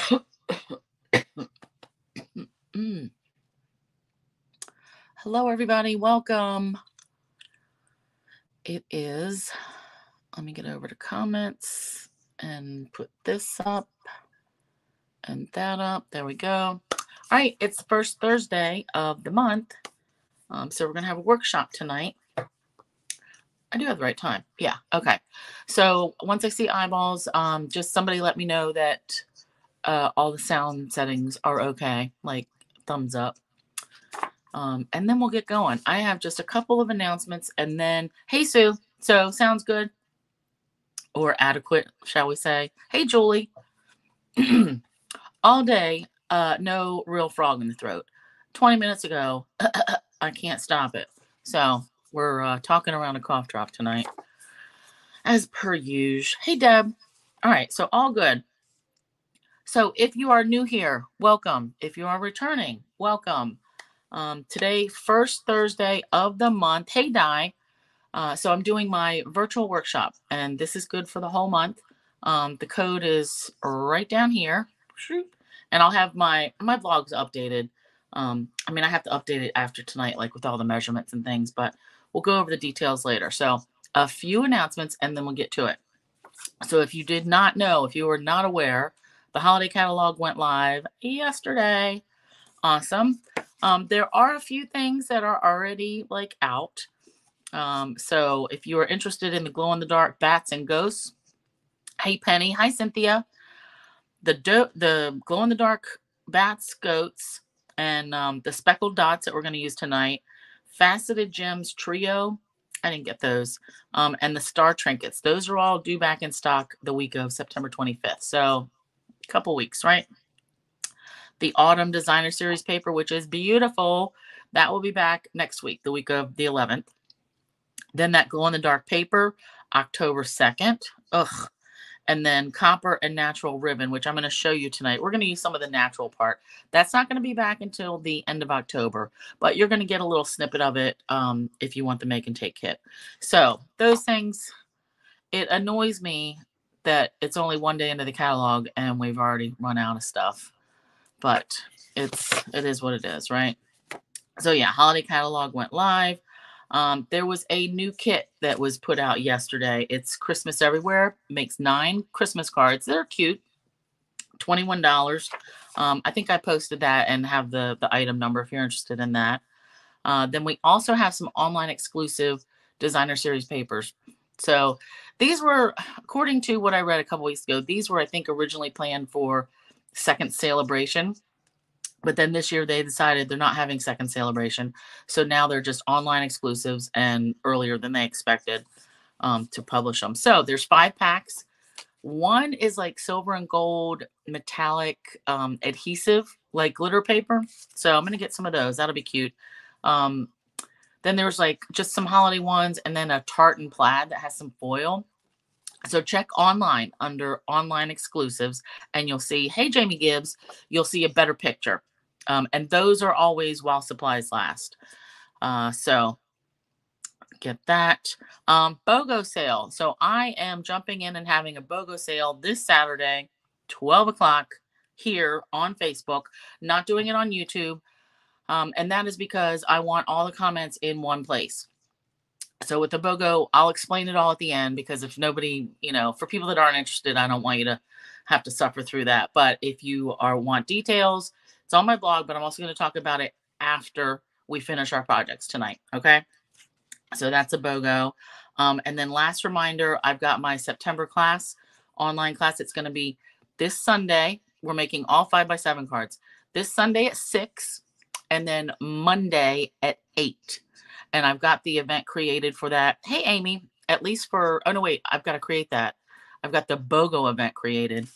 Hello, everybody. Welcome. It is, let me get over to comments and put this up and that up. There we go. All right, it's the first Thursday of the month. Um, so we're going to have a workshop tonight. I do have the right time. Yeah. Okay. So once I see eyeballs, um, just somebody let me know that uh, all the sound settings are okay, like thumbs up. Um, and then we'll get going. I have just a couple of announcements and then, hey, Sue. So sounds good or adequate, shall we say? Hey, Julie. all day, uh, no real frog in the throat. 20 minutes ago, I can't stop it. So we're uh, talking around a cough drop tonight, as per usual. Hey, Deb. All right, so all good. So if you are new here, welcome. If you are returning, welcome. Um, today, first Thursday of the month. Hey, Di. Uh, so I'm doing my virtual workshop, and this is good for the whole month. Um, the code is right down here, and I'll have my my vlogs updated. Um, I mean, I have to update it after tonight, like with all the measurements and things, but we'll go over the details later. So a few announcements, and then we'll get to it. So if you did not know, if you were not aware, the holiday catalog went live yesterday. Awesome. Um, there are a few things that are already like out. Um, so if you are interested in the glow in the dark bats and ghosts, hey Penny, hi Cynthia. The do- the glow in the dark bats, goats, and um, the speckled dots that we're going to use tonight, faceted gems trio. I didn't get those. Um, and the star trinkets. Those are all due back in stock the week of September 25th. So couple weeks, right? The autumn designer series paper, which is beautiful. That will be back next week, the week of the 11th. Then that glow in the dark paper, October 2nd. Ugh. And then copper and natural ribbon, which I'm going to show you tonight. We're going to use some of the natural part. That's not going to be back until the end of October, but you're going to get a little snippet of it um, if you want the make and take kit. So those things, it annoys me that it's only one day into the catalog and we've already run out of stuff. But it's it is what it is, right? So yeah, holiday catalog went live. Um, there was a new kit that was put out yesterday. It's Christmas Everywhere. Makes nine Christmas cards. They're cute. Twenty-one dollars. Um, I think I posted that and have the the item number if you're interested in that. Uh, then we also have some online exclusive designer series papers. So these were, according to what I read a couple weeks ago, these were I think originally planned for second celebration but then this year they decided they're not having second celebration. So now they're just online exclusives and earlier than they expected um, to publish them. So there's five packs. One is like silver and gold metallic um, adhesive, like glitter paper. So I'm going to get some of those. That'll be cute. Um, then there's like just some holiday ones and then a tartan plaid that has some foil. So check online under online exclusives and you'll see, hey, Jamie Gibbs, you'll see a better picture. Um, and those are always while supplies last. Uh, so get that. Um, BOGO sale. So I am jumping in and having a BOGO sale this Saturday, 12 o'clock here on Facebook, not doing it on YouTube. Um, and that is because I want all the comments in one place. So with the BOGO, I'll explain it all at the end because if nobody, you know, for people that aren't interested, I don't want you to have to suffer through that. But if you are want details, it's on my blog, but I'm also going to talk about it after we finish our projects tonight. Okay. So that's a BOGO. Um, and then last reminder, I've got my September class, online class. It's going to be this Sunday. We're making all five by seven cards. This Sunday at six, and then Monday at eight. And I've got the event created for that. Hey, Amy, at least for, oh no, wait, I've got to create that. I've got the BOGO event created.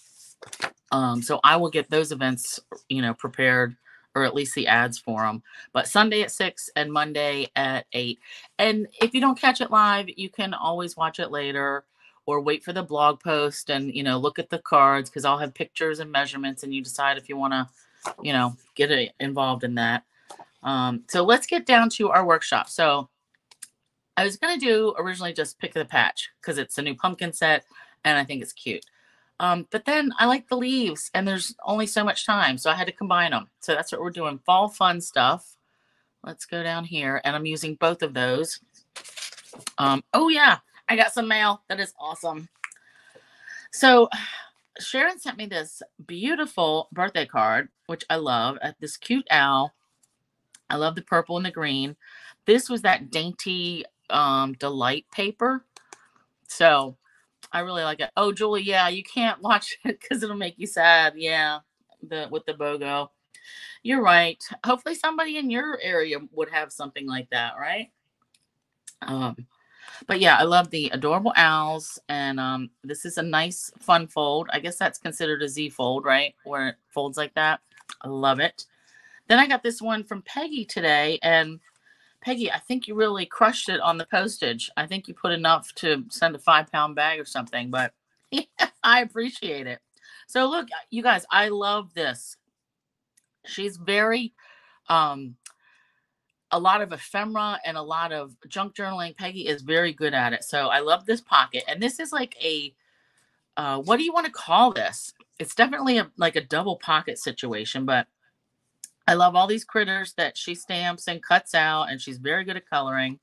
Um, so I will get those events, you know, prepared or at least the ads for them. But Sunday at six and Monday at eight. And if you don't catch it live, you can always watch it later or wait for the blog post and you know look at the cards because I'll have pictures and measurements and you decide if you want to, you know, get it involved in that. Um, so let's get down to our workshop. So I was gonna do originally just pick the patch because it's a new pumpkin set and I think it's cute. Um, but then I like the leaves, and there's only so much time, so I had to combine them. So that's what we're doing. Fall fun stuff. Let's go down here, and I'm using both of those. Um, oh yeah, I got some mail. That is awesome. So Sharon sent me this beautiful birthday card, which I love. At this cute owl. I love the purple and the green. This was that dainty um, delight paper. So I really like it. Oh, Julie, yeah, you can't watch it because it'll make you sad. Yeah, the with the BOGO. You're right. Hopefully, somebody in your area would have something like that, right? Um, but yeah, I love the adorable owls, and um, this is a nice fun fold. I guess that's considered a Z fold, right? Where it folds like that. I love it. Then I got this one from Peggy today, and Peggy, I think you really crushed it on the postage. I think you put enough to send a five pound bag or something, but yeah, I appreciate it. So look, you guys, I love this. She's very um a lot of ephemera and a lot of junk journaling. Peggy is very good at it. So I love this pocket. And this is like a uh what do you want to call this? It's definitely a like a double pocket situation, but I love all these critters that she stamps and cuts out, and she's very good at coloring.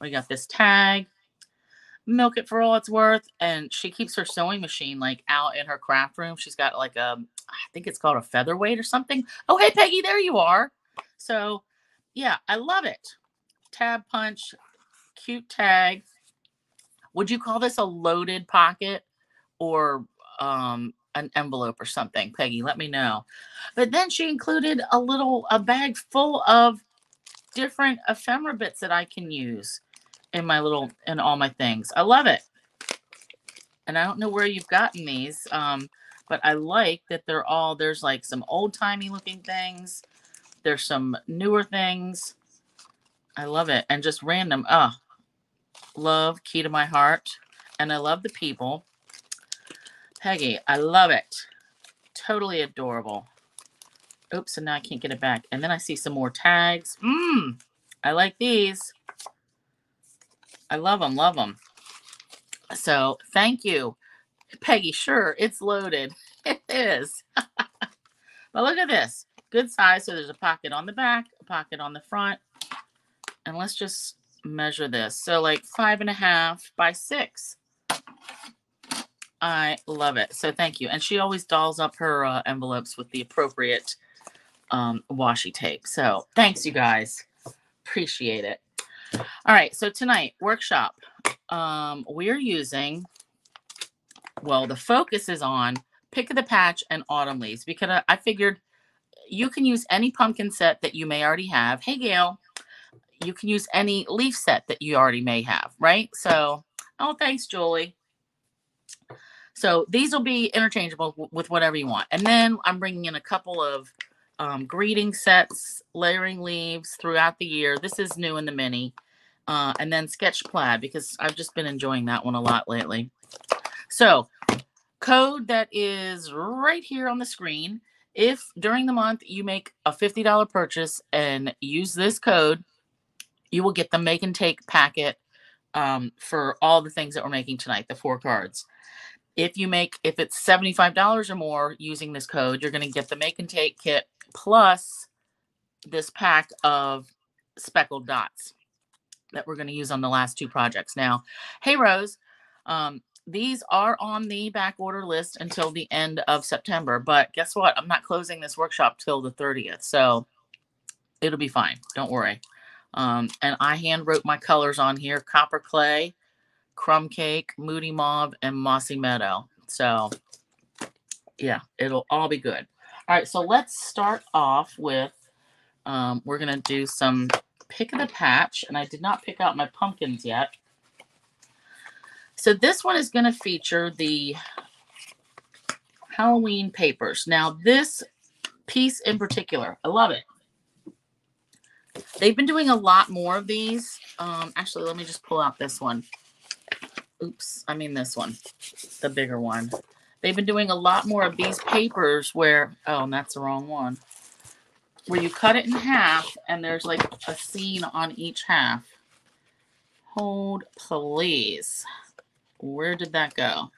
We got this tag, milk it for all it's worth, and she keeps her sewing machine like out in her craft room. She's got like a, I think it's called a featherweight or something. Oh, hey Peggy, there you are. So, yeah, I love it. Tab punch, cute tag. Would you call this a loaded pocket or um an envelope or something, Peggy. Let me know. But then she included a little a bag full of different ephemera bits that I can use in my little in all my things. I love it. And I don't know where you've gotten these, um, but I like that they're all there's like some old timey looking things. There's some newer things. I love it. And just random. Oh, love key to my heart. And I love the people. Peggy, I love it. Totally adorable. Oops, and now I can't get it back. And then I see some more tags. Mmm, I like these. I love them, love them. So thank you, Peggy. Sure, it's loaded. It is. but look at this. Good size. So there's a pocket on the back, a pocket on the front. And let's just measure this. So like five and a half by six. I love it. So thank you. And she always dolls up her uh, envelopes with the appropriate um, washi tape. So thanks, you guys. Appreciate it. All right. So tonight, workshop. Um, we're using, well, the focus is on Pick of the Patch and Autumn Leaves because I, I figured you can use any pumpkin set that you may already have. Hey, Gail. You can use any leaf set that you already may have, right? So, oh, thanks, Julie. So these will be interchangeable with whatever you want. And then I'm bringing in a couple of um, greeting sets, layering leaves throughout the year. This is new in the mini. Uh, and then sketch plaid because I've just been enjoying that one a lot lately. So code that is right here on the screen. If during the month you make a $50 purchase and use this code, you will get the make and take packet um, for all the things that we're making tonight, the four cards. If you make, if it's $75 or more using this code, you're going to get the make and take kit plus this pack of speckled dots that we're going to use on the last two projects. Now, hey, Rose, um, these are on the back order list until the end of September. But guess what? I'm not closing this workshop till the 30th. So it'll be fine. Don't worry. Um, and I hand wrote my colors on here copper clay, crumb cake, moody mauve, and mossy meadow. So yeah, it'll all be good. All right, so let's start off with, um, we're going to do some pick of the patch, and I did not pick out my pumpkins yet. So this one is going to feature the Halloween papers. Now this piece in particular, I love it. They've been doing a lot more of these. Um, actually, let me just pull out this one. Oops, I mean this one, the bigger one. They've been doing a lot more of these papers where, oh, and that's the wrong one, where you cut it in half and there's like a scene on each half. Hold, please. Where did that go?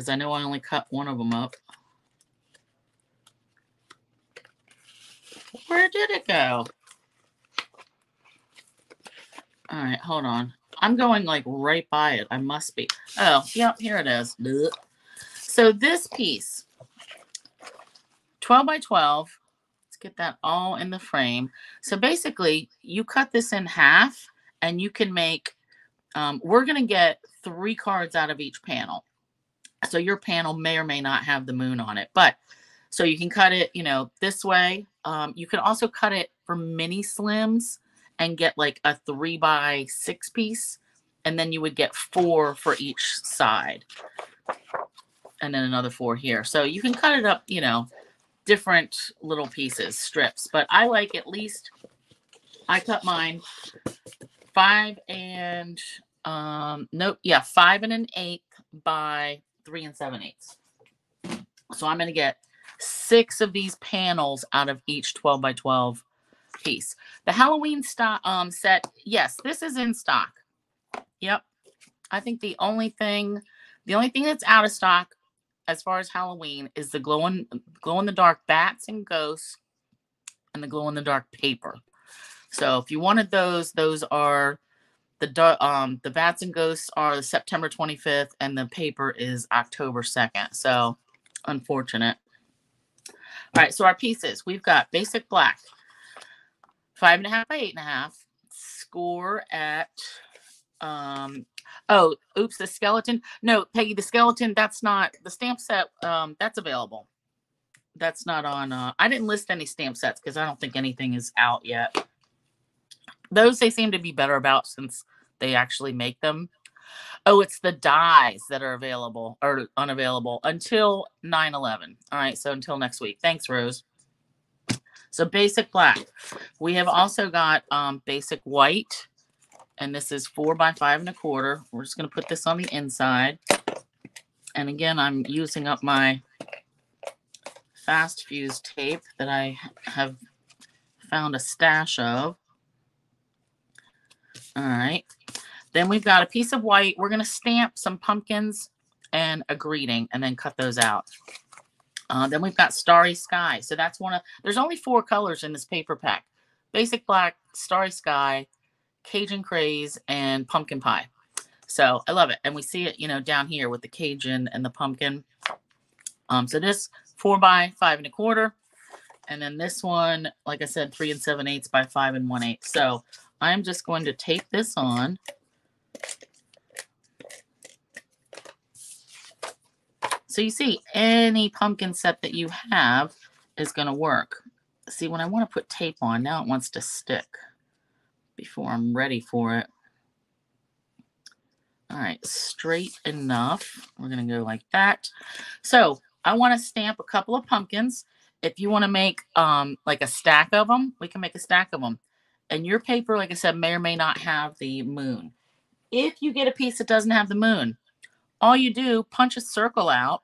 because I know I only cut one of them up. Where did it go? All right, hold on. I'm going like right by it. I must be. Oh, yep, here it is. Blech. So this piece, 12 by 12. Let's get that all in the frame. So basically, you cut this in half and you can make, um, we're going to get three cards out of each panel. So your panel may or may not have the moon on it, but so you can cut it, you know, this way. Um, you can also cut it for mini slims and get like a three by six piece, and then you would get four for each side, and then another four here. So you can cut it up, you know, different little pieces, strips. But I like at least. I cut mine five and um nope yeah five and an eighth by three and seven eighths. So I'm gonna get six of these panels out of each 12 by 12 piece. The Halloween stock um set, yes, this is in stock. Yep. I think the only thing, the only thing that's out of stock as far as Halloween is the glow in glow in the dark bats and ghosts and the glow in the dark paper. So if you wanted those, those are the um the bats and ghosts are September 25th and the paper is October 2nd. So unfortunate. All right, so our pieces we've got basic black, five and a half by eight and a half. Score at um oh oops the skeleton. No peggy the skeleton that's not the stamp set um that's available. That's not on uh i didn't list any stamp sets because i don't think anything is out yet. Those they seem to be better about since they actually make them. Oh it's the dies that are available or unavailable until 9 11 all right so until next week. Thanks rose so basic black we have also got um basic white and this is four by five and a quarter. We're just going to put this on the inside. And again, I'm using up my fast fuse tape that I have found a stash of. All right. Then we've got a piece of white. We're going to stamp some pumpkins and a greeting and then cut those out. Uh, then we've got Starry Sky. So that's one of, there's only four colors in this paper pack. Basic black, Starry Sky, Cajun craze and pumpkin pie. So I love it. And we see it, you know, down here with the Cajun and the pumpkin. Um, so this four by five and a quarter. And then this one, like I said, three and seven eighths by five and one eighth. So I'm just going to tape this on. So you see, any pumpkin set that you have is going to work. See, when I want to put tape on, now it wants to stick before I'm ready for it. All right, straight enough. We're going to go like that. So I want to stamp a couple of pumpkins. If you want to make um, like a stack of them, we can make a stack of them. And your paper, like I said, may or may not have the moon. If you get a piece that doesn't have the moon, all you do, punch a circle out,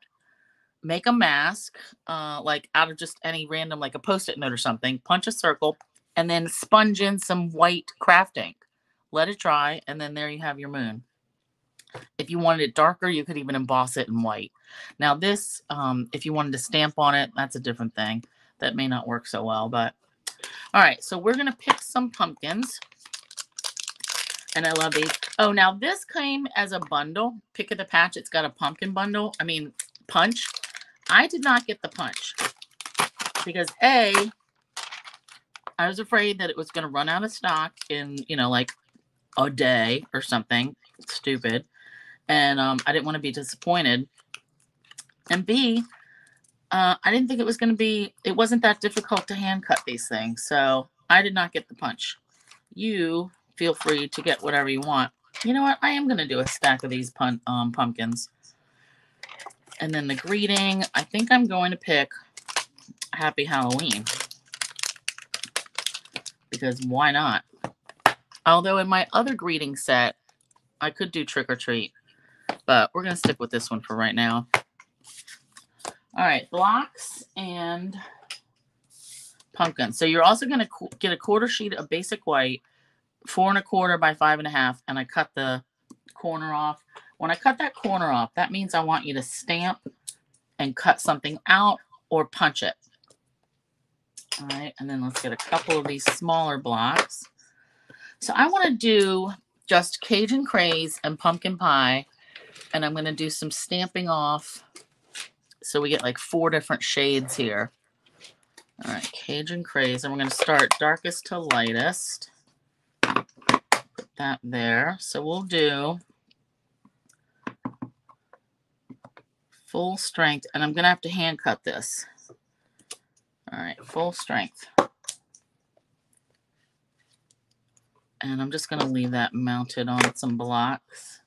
make a mask, uh, like out of just any random, like a post-it note or something, punch a circle, and then sponge in some white craft ink. Let it dry, and then there you have your moon. If you wanted it darker, you could even emboss it in white. Now this, um, if you wanted to stamp on it, that's a different thing. That may not work so well, but all right. So we're gonna pick some pumpkins, and I love these. Oh, now this came as a bundle. Pick of the patch. It's got a pumpkin bundle. I mean punch. I did not get the punch because a I was afraid that it was going to run out of stock in, you know, like a day or something stupid. And um, I didn't want to be disappointed. And B, uh, I didn't think it was going to be, it wasn't that difficult to hand cut these things. So I did not get the punch. You feel free to get whatever you want. You know what? I am going to do a stack of these pun- um, pumpkins. And then the greeting, I think I'm going to pick Happy Halloween because why not? Although in my other greeting set, I could do trick or treat, but we're going to stick with this one for right now. All right, blocks and pumpkin. So you're also going to get a quarter sheet of basic white, four and a quarter by five and a half, and I cut the corner off. When I cut that corner off, that means I want you to stamp and cut something out or punch it. All right, and then let's get a couple of these smaller blocks. So I want to do just Cajun Craze and pumpkin pie, and I'm going to do some stamping off. So we get like four different shades here. All right, Cajun Craze, and we're going to start darkest to lightest. Put that there. So we'll do full strength, and I'm going to have to hand cut this. All right, full strength. And I'm just going to leave that mounted on some blocks.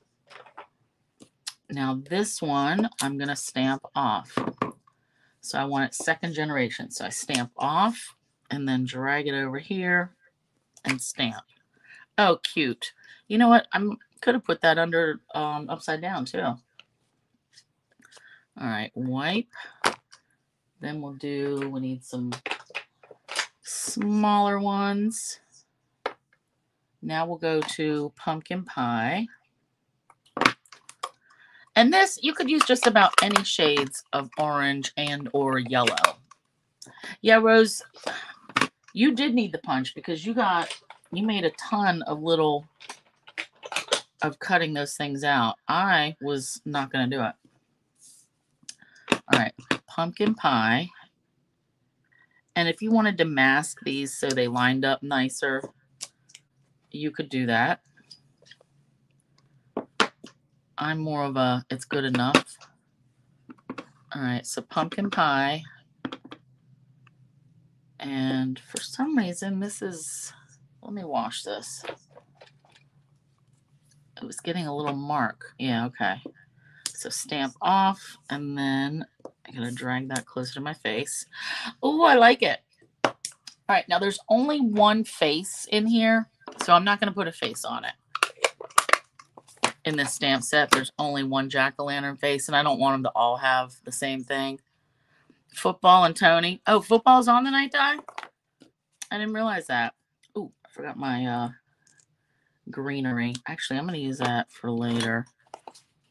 Now this one, I'm going to stamp off. So I want it second generation. So I stamp off and then drag it over here and stamp. Oh, cute. You know what? I could have put that under um, upside down too. All right, wipe. Then we'll do, we need some smaller ones. Now we'll go to pumpkin pie. And this, you could use just about any shades of orange and or yellow. Yeah, Rose, you did need the punch because you got, you made a ton of little, of cutting those things out. I was not going to do it. Right, pumpkin pie. And if you wanted to mask these so they lined up nicer, you could do that. I'm more of a, it's good enough. All right, so pumpkin pie. And for some reason, this is, let me wash this. It was getting a little mark. Yeah, okay. So stamp off, and then I'm going to drag that closer to my face. Oh, I like it. All right, now there's only one face in here, so I'm not going to put a face on it. In this stamp set, there's only one jack-o'-lantern face, and I don't want them to all have the same thing. Football and Tony. Oh, football's on the night die? I didn't realize that. Oh, I forgot my uh, greenery. Actually, I'm going to use that for later.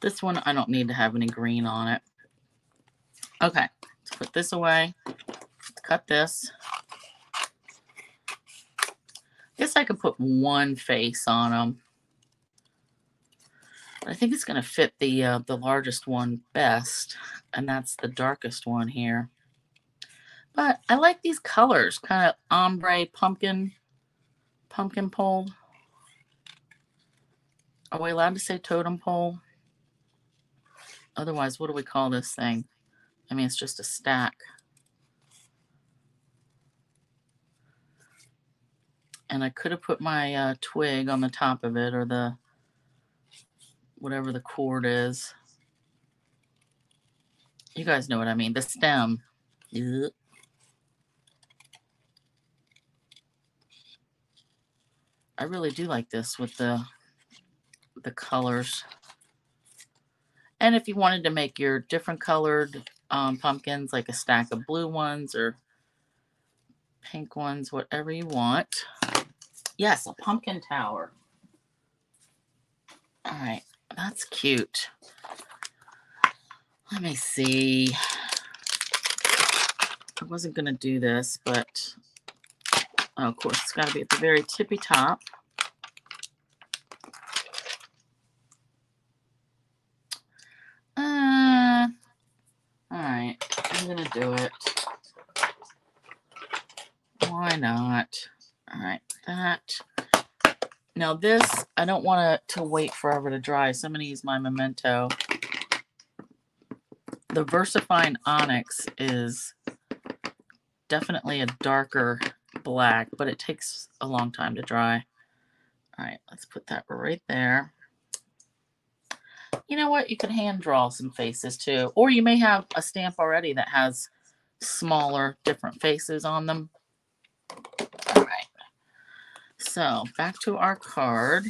This one, I don't need to have any green on it. Okay, let's put this away. Let's cut this. Guess I could put one face on them. I think it's going to fit the uh, the largest one best, and that's the darkest one here. But I like these colors, kind of ombre pumpkin, pumpkin pole. Are we allowed to say totem pole? Otherwise, what do we call this thing? I mean, it's just a stack. And I could have put my uh, twig on the top of it or the whatever the cord is. You guys know what I mean. The stem. Ugh. I really do like this with the the colors. And if you wanted to make your different colored um, pumpkins, like a stack of blue ones or pink ones, whatever you want. Yes, a pumpkin tower. All right, that's cute. Let me see. I wasn't going to do this, but oh, of course, it's got to be at the very tippy top. Going to do it. Why not? All right, that. Now this, I don't want to wait forever to dry, so I'm going to use my Memento. The VersaFine Onyx is definitely a darker black, but it takes a long time to dry. All right, let's put that right there. You know what? You can hand draw some faces too. Or you may have a stamp already that has smaller, different faces on them. All right. So back to our card.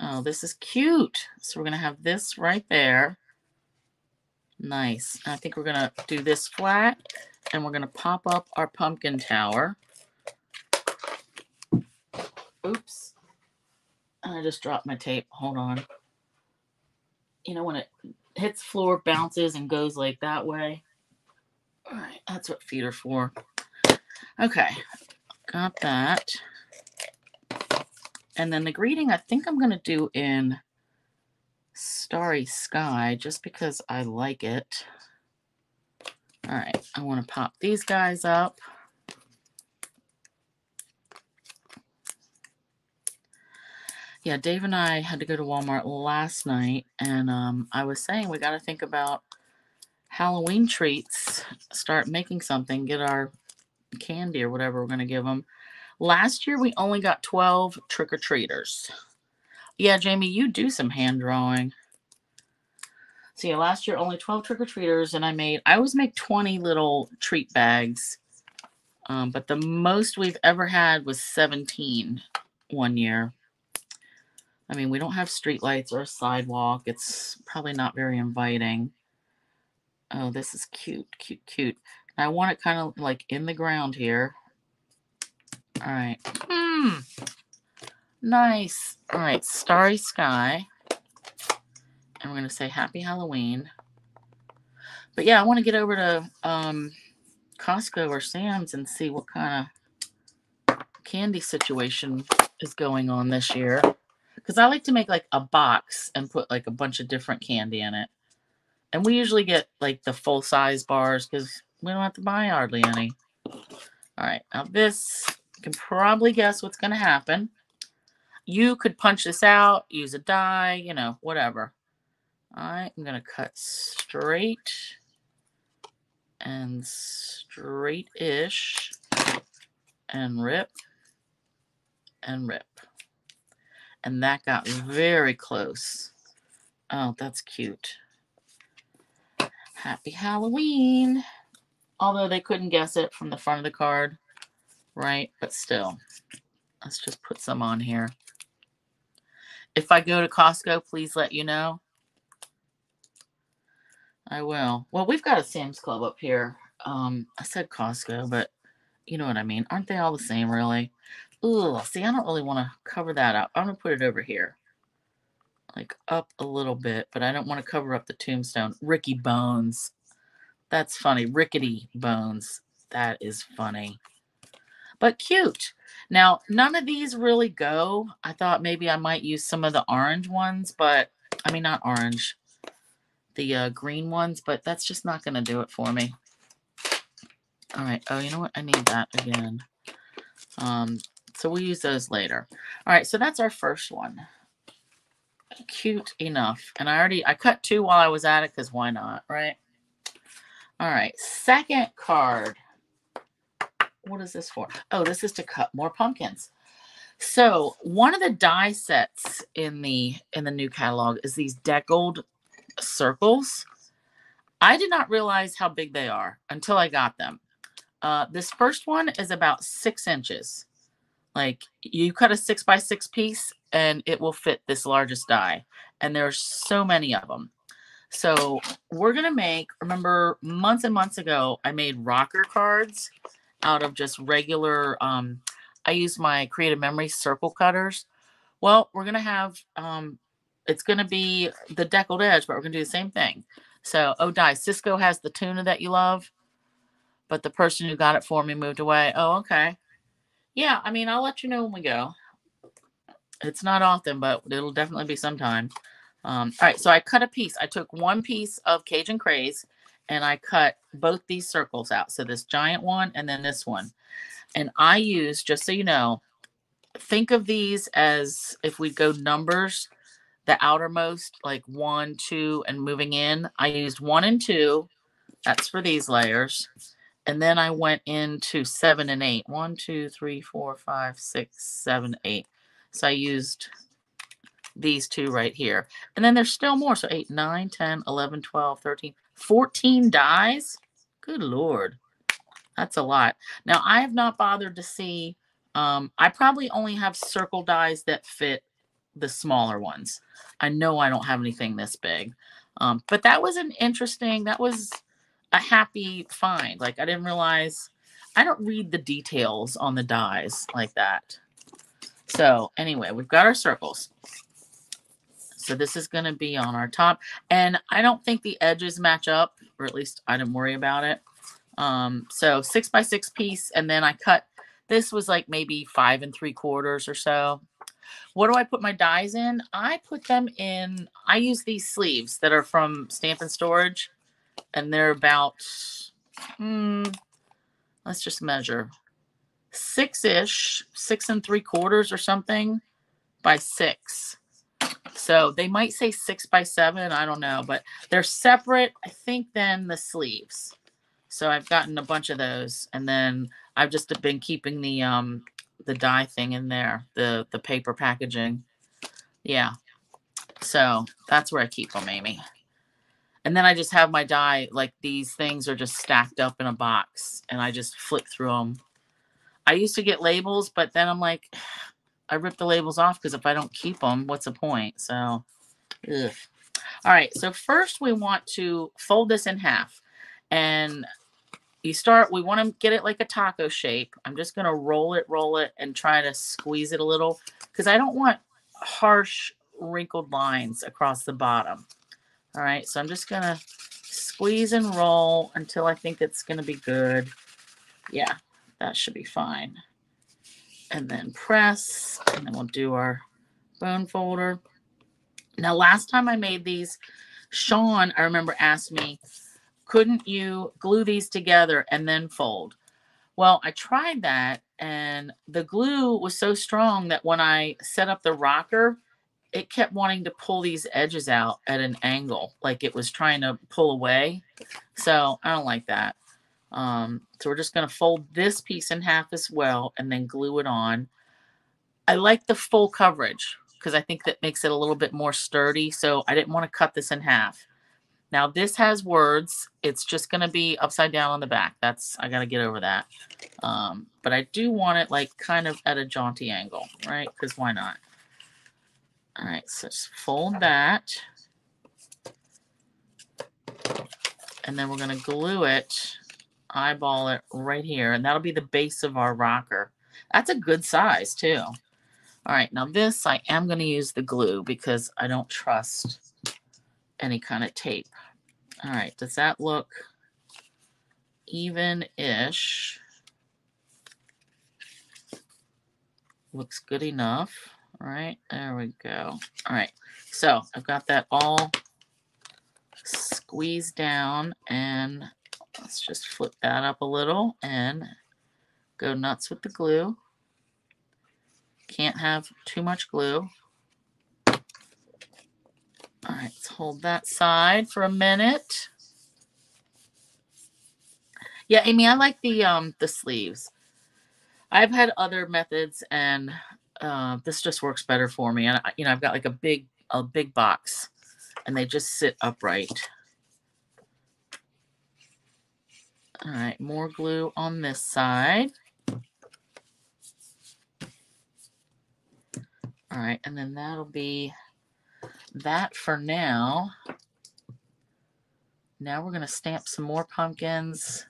Oh, this is cute. So we're going to have this right there. Nice. I think we're going to do this flat and we're going to pop up our pumpkin tower. Oops. I just dropped my tape. Hold on. You know, when it hits floor, bounces, and goes like that way. All right, that's what feet are for. Okay, got that. And then the greeting, I think I'm going to do in Starry Sky just because I like it. All right, I want to pop these guys up. Yeah, Dave and I had to go to Walmart last night, and um, I was saying we got to think about Halloween treats. Start making something, get our candy or whatever we're going to give them. Last year, we only got 12 trick or treaters. Yeah, Jamie, you do some hand drawing. So, yeah, last year, only 12 trick or treaters, and I made, I always make 20 little treat bags. Um, but the most we've ever had was 17 one year. I mean, we don't have streetlights or a sidewalk. It's probably not very inviting. Oh, this is cute, cute, cute. I want it kind of like in the ground here. All right. Hmm. Nice. All right. Starry sky. And we're going to say happy Halloween. But yeah, I want to get over to um, Costco or Sam's and see what kind of candy situation is going on this year. Because I like to make like a box and put like a bunch of different candy in it. And we usually get like the full size bars because we don't have to buy hardly any. All right. Now this you can probably guess what's going to happen. You could punch this out, use a die, you know, whatever. I'm going to cut straight and straight-ish and rip and rip. And that got very close. Oh, that's cute. Happy Halloween. Although they couldn't guess it from the front of the card right? But still, let's just put some on here. If I go to Costco, please let you know. I will. Well, we've got a Sam's Club up here. Um, I said Costco, but you know what I mean. Aren't they all the same, really? Ooh, see, I don't really want to cover that up. I'm going to put it over here. Like up a little bit, but I don't want to cover up the tombstone. Ricky Bones. That's funny. Rickety Bones. That is funny but cute. Now, none of these really go. I thought maybe I might use some of the orange ones, but I mean, not orange, the uh, green ones, but that's just not going to do it for me. All right. Oh, you know what? I need that again. Um, so we'll use those later. All right. So that's our first one. Cute enough. And I already, I cut two while I was at it because why not, right? All right. Second card what is this for? Oh, this is to cut more pumpkins. So one of the die sets in the in the new catalog is these deckled circles. I did not realize how big they are until I got them. Uh, this first one is about six inches. Like you cut a six by six piece and it will fit this largest die. And there's so many of them. So we're going to make, remember months and months ago, I made rocker cards out of just regular, um, I use my creative memory circle cutters. Well, we're going to have, um, it's going to be the deckled edge, but we're going to do the same thing. So, oh, die. Cisco has the tuna that you love, but the person who got it for me moved away. Oh, okay. Yeah, I mean, I'll let you know when we go. It's not often, but it'll definitely be sometime. Um, all right, so I cut a piece. I took one piece of Cajun Craze and I cut both these circles out. So this giant one and then this one. And I use, just so you know, think of these as if we go numbers, the outermost, like one, two, and moving in. I used one and two. That's for these layers. And then I went into seven and eight. One, two, three, four, five, six, seven, eight. So I used these two right here. And then there's still more. So 8, 9, 10, 11, 12, 13, 14 dies? Good Lord. That's a lot. Now, I have not bothered to see, um, I probably only have circle dies that fit the smaller ones. I know I don't have anything this big. Um, but that was an interesting, that was a happy find. Like, I didn't realize, I don't read the details on the dies like that. So, anyway, we've got our circles. so this is going to be on our top. And I don't think the edges match up, or at least I didn't worry about it. Um, so six by six piece, and then I cut, this was like maybe five and three quarters or so. What do I put my dies in? I put them in, I use these sleeves that are from Stamp and Storage, and they're about, hmm, let's just measure six ish, six and three quarters or something by six. So they might say six by seven. I don't know, but they're separate, I think, than the sleeves. So I've gotten a bunch of those. And then I've just been keeping the um the die thing in there, the the paper packaging. Yeah. So that's where I keep them, Amy. And then I just have my die, like these things are just stacked up in a box and I just flip through them. I used to get labels, but then I'm like, I rip the labels off because if I don't keep them, what's the point? So, ugh. all right. So first we want to fold this in half and you start, we want to get it like a taco shape. I'm just going to roll it, roll it and try to squeeze it a little because I don't want harsh wrinkled lines across the bottom. All right. So I'm just going to squeeze and roll until I think it's going to be good. Yeah, that should be fine and then press, and then we'll do our bone folder. Now, last time I made these, Sean, I remember asked me, couldn't you glue these together and then fold? Well, I tried that and the glue was so strong that when I set up the rocker, it kept wanting to pull these edges out at an angle, like it was trying to pull away. So I don't like that. Um, so we're just going to fold this piece in half as well and then glue it on. I like the full coverage because I think that makes it a little bit more sturdy. So I didn't want to cut this in half. Now this has words. It's just going to be upside down on the back. That's, I got to get over that. Um, but I do want it like kind of at a jaunty angle, right? Because why not? All right, so just fold that. And then we're going to glue it eyeball it right here, and that'll be the base of our rocker. That's a good size too. All right, now this I am going to use the glue because I don't trust any kind of tape. All right, does that look even-ish? Looks good enough. Right, there we go. All right, so I've got that all squeezed down and Let's just flip that up a little and go nuts with the glue. Can't have too much glue. All right, let's hold that side for a minute. Yeah, Amy, I like the um the sleeves. I've had other methods and uh, this just works better for me. And you know, I've got like a big a big box and they just sit upright. All right, more glue on this side. All right, and then that'll be that for now. Now we're going to stamp some more pumpkins,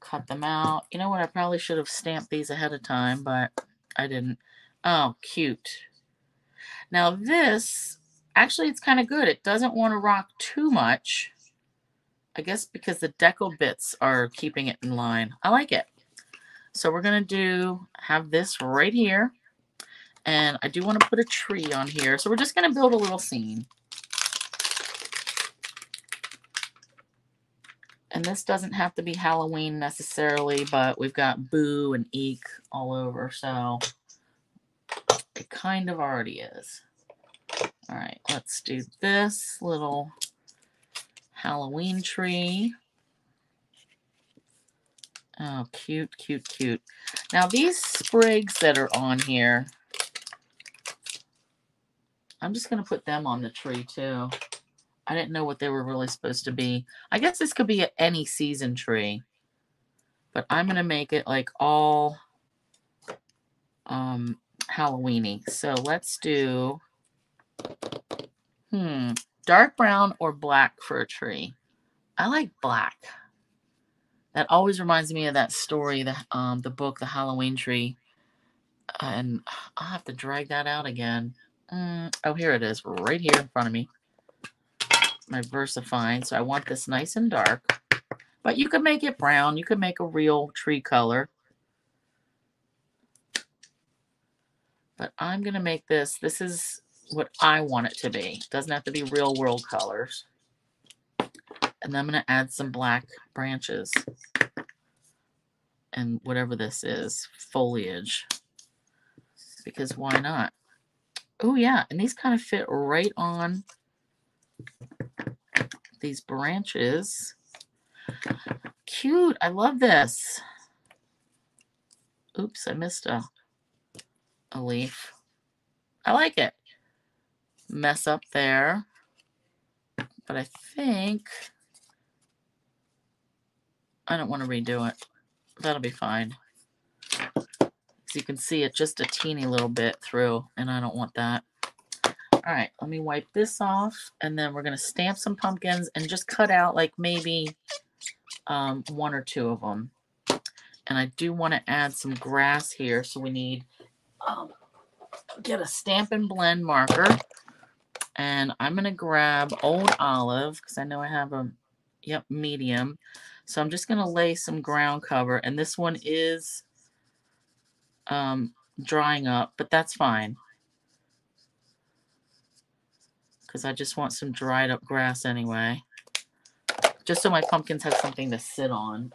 cut them out. You know what? I probably should have stamped these ahead of time, but I didn't. Oh, cute. Now this, actually, it's kind of good. It doesn't want to rock too much. I guess because the deco bits are keeping it in line. I like it. So we're going to do, have this right here. And I do want to put a tree on here. So we're just going to build a little scene. And this doesn't have to be Halloween necessarily, but we've got Boo and Eek all over. So it kind of already is. All right, let's do this little Halloween tree. Oh, cute, cute, cute. Now, these sprigs that are on here, I'm just going to put them on the tree, too. I didn't know what they were really supposed to be. I guess this could be any season tree. But I'm going to make it, like, all um, Halloweeny. So, let's do... Hmm dark brown or black for a tree. I like black. That always reminds me of that story, the um the book, The Halloween Tree. And I'll have to drag that out again. Mm, oh, here it is, right here in front of me. My VersaFine. So I want this nice and dark. But you could make it brown. You could make a real tree color. But I'm going to make this. This is what I want it to be. It doesn't have to be real world colors. And then I'm going to add some black branches. And whatever this is, foliage. Because why not? Oh, yeah. And these kind of fit right on these branches. Cute. I love this. Oops, I missed a, a leaf. I like it. Mess up there. But I think I don't want to redo it. That'll be fine. As you can see, it just a teeny little bit through, and I don't want that. All right, let me wipe this off, and then we're going to stamp some pumpkins and just cut out like maybe um, one or two of them. And I do want to add some grass here, so we need um, get a Stampin' Blend marker. And I'm going to grab Old Olive, because I know I have a, yep, medium. So I'm just going to lay some ground cover, and this one is um, drying up, but that's fine because I just want some dried up grass anyway. Just so my pumpkins have something to sit on.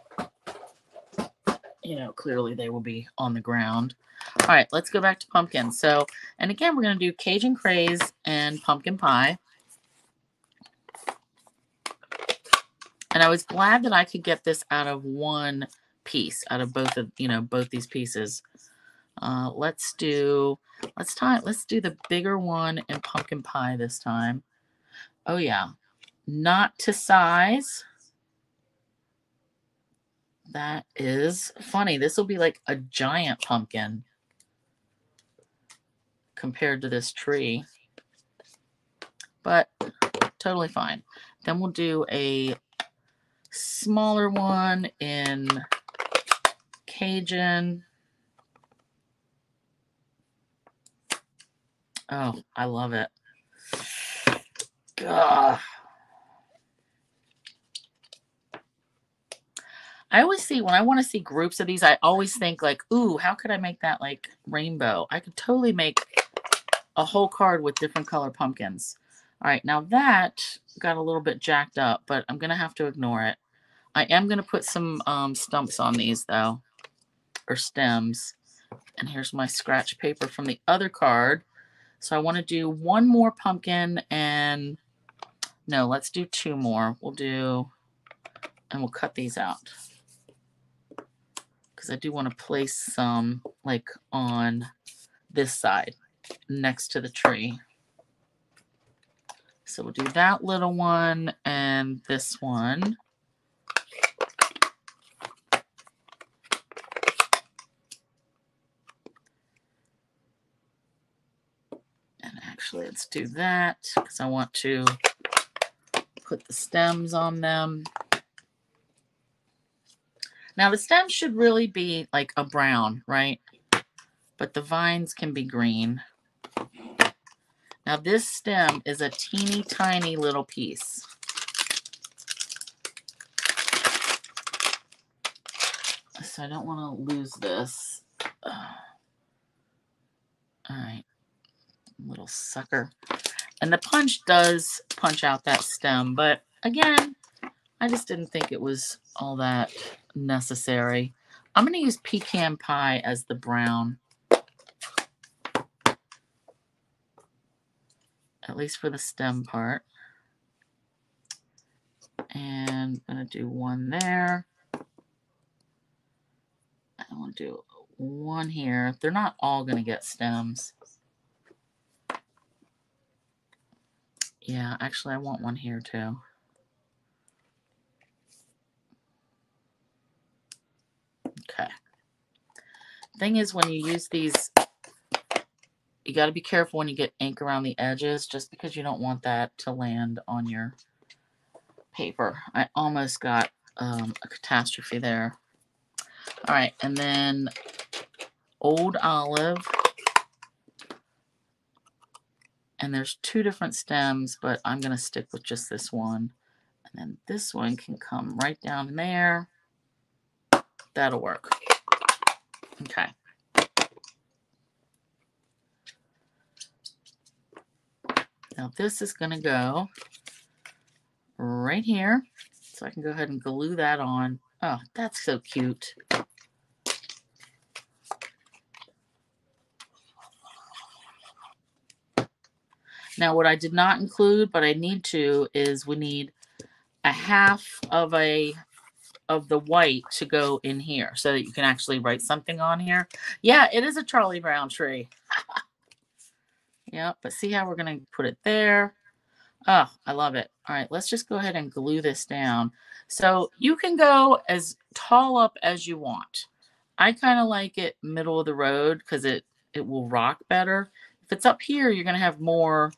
You know, clearly they will be on the ground. All right, let's go back to pumpkins. So, and again, we're going to do Cajun Craze and pumpkin pie. And I was glad that I could get this out of one piece, out of both of, you know, both these pieces. Uh, let's do, let's tie, let's do the bigger one in pumpkin pie this time. Oh yeah, not to size. That is funny. This will be like a giant pumpkin compared to this tree. But totally fine. Then we'll do a smaller one in Cajun. Oh, I love it. Ugh. I always see when I want to see groups of these, I always think like, ooh, how could I make that like rainbow? I could totally make a whole card with different color pumpkins. All right, now that got a little bit jacked up, but I'm going to have to ignore it. I am going to put some um, stumps on these though, or stems. And here's my scratch paper from the other card. So I want to do one more pumpkin and no, let's do two more. We'll do, and we'll cut these out. Because I do want to place some like on this side next to the tree. So we'll do that little one and this one. Actually, let's do that because I want to put the stems on them. Now the stems should really be like a brown, right? But the vines can be green. Now this stem is a teeny tiny little piece. So I don't want to lose this. All right little sucker. And the punch does punch out that stem, but again, I just didn't think it was all that necessary. I'm going to use pecan pie as the brown. At least for the stem part. And I'm going to do one there. I want to do one here. They're not all going to get stems. Yeah, actually, I want one here too. Okay. Thing is, when you use these, you got to be careful when you get ink around the edges, just because you don't want that to land on your paper. I almost got um, a catastrophe there. All right, and then Old Olive And there's two different stems, but I'm going to stick with just this one. And then this one can come right down there. That'll work. Okay. Now this is going to go right here. So I can go ahead and glue that on. Oh, that's so cute. Now, what I did not include, but I need to, is we need a half of a of the white to go in here so that you can actually write something on here. Yeah, it is a Charlie Brown tree. yep, but see how we're going to put it there. Oh, I love it. All right, let's just go ahead and glue this down. So you can go as tall up as you want. I kind of like it middle of the road because it, it will rock better. If it's up here, you're going to have more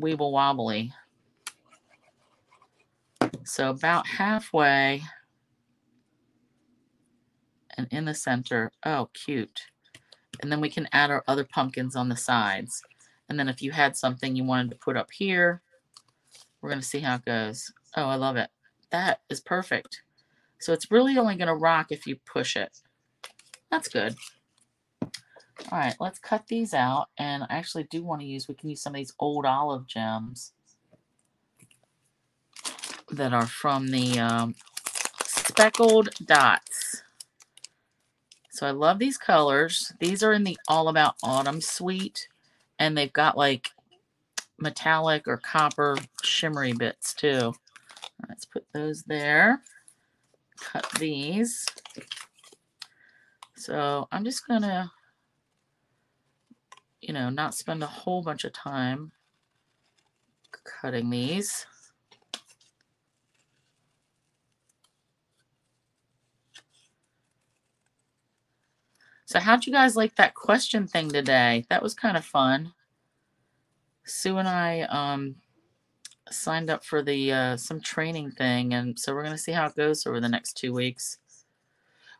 weeble wobbly. So about halfway and in the center. Oh, cute. And then we can add our other pumpkins on the sides. And then if you had something you wanted to put up here, we're going to see how it goes. Oh, I love it. That is perfect. So it's really only going to rock if you push it. That's good. All right, let's cut these out. And I actually do want to use, we can use some of these old olive gems that are from the um, speckled dots. So I love these colors. These are in the All About Autumn suite. And they've got like metallic or copper shimmery bits too. Let's put those there. Cut these. So I'm just going to you know, not spend a whole bunch of time cutting these. So how'd you guys like that question thing today? That was kind of fun. Sue and I um, signed up for the uh, some training thing, and so we're going to see how it goes over the next two weeks.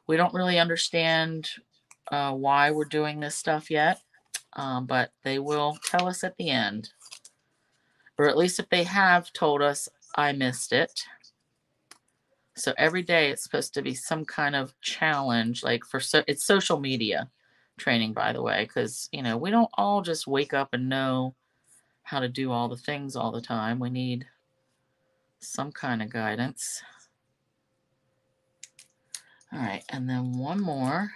We don't really understand uh, why we're doing this stuff yet um, but they will tell us at the end. Or at least if they have told us, I missed it. So every day it's supposed to be some kind of challenge, like for so it's social media training, by the way, because you know we don't all just wake up and know how to do all the things all the time. We need some kind of guidance. All right, and then one more.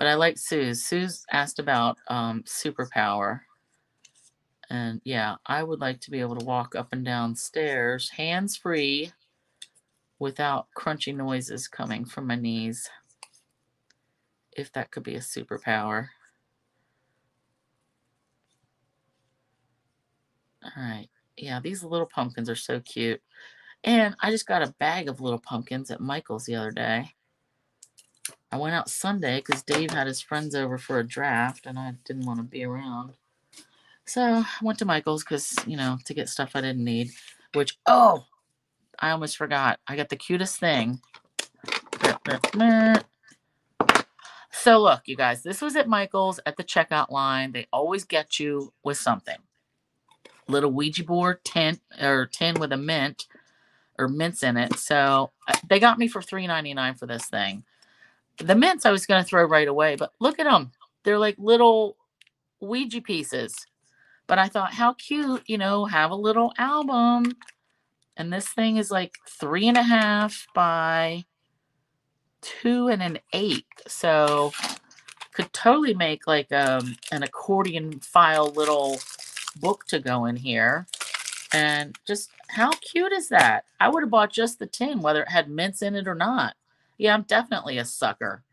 But I like Sue's. Sue's asked about um, superpower. And yeah, I would like to be able to walk up and down stairs hands free without crunchy noises coming from my knees. If that could be a superpower. All right. Yeah, these little pumpkins are so cute. And I just got a bag of little pumpkins at Michael's the other day. I went out Sunday because Dave had his friends over for a draft and I didn't want to be around. So I went to Michael's because, you know, to get stuff I didn't need. Which, oh, I almost forgot. I got the cutest thing. So look, you guys, this was at Michael's at the checkout line. They always get you with something. Little Ouija board tin or tin with a mint or mints in it. So uh, they got me for $3.99 for this thing. The mints I was going to throw right away, but look at them. They're like little Ouija pieces. But I thought, how cute, you know, have a little album. And this thing is like three and a half by two and an eighth. So could totally make like um, an accordion file little book to go in here. And just how cute is that? I would have bought just the tin, whether it had mints in it or not. Yeah, I'm definitely a sucker.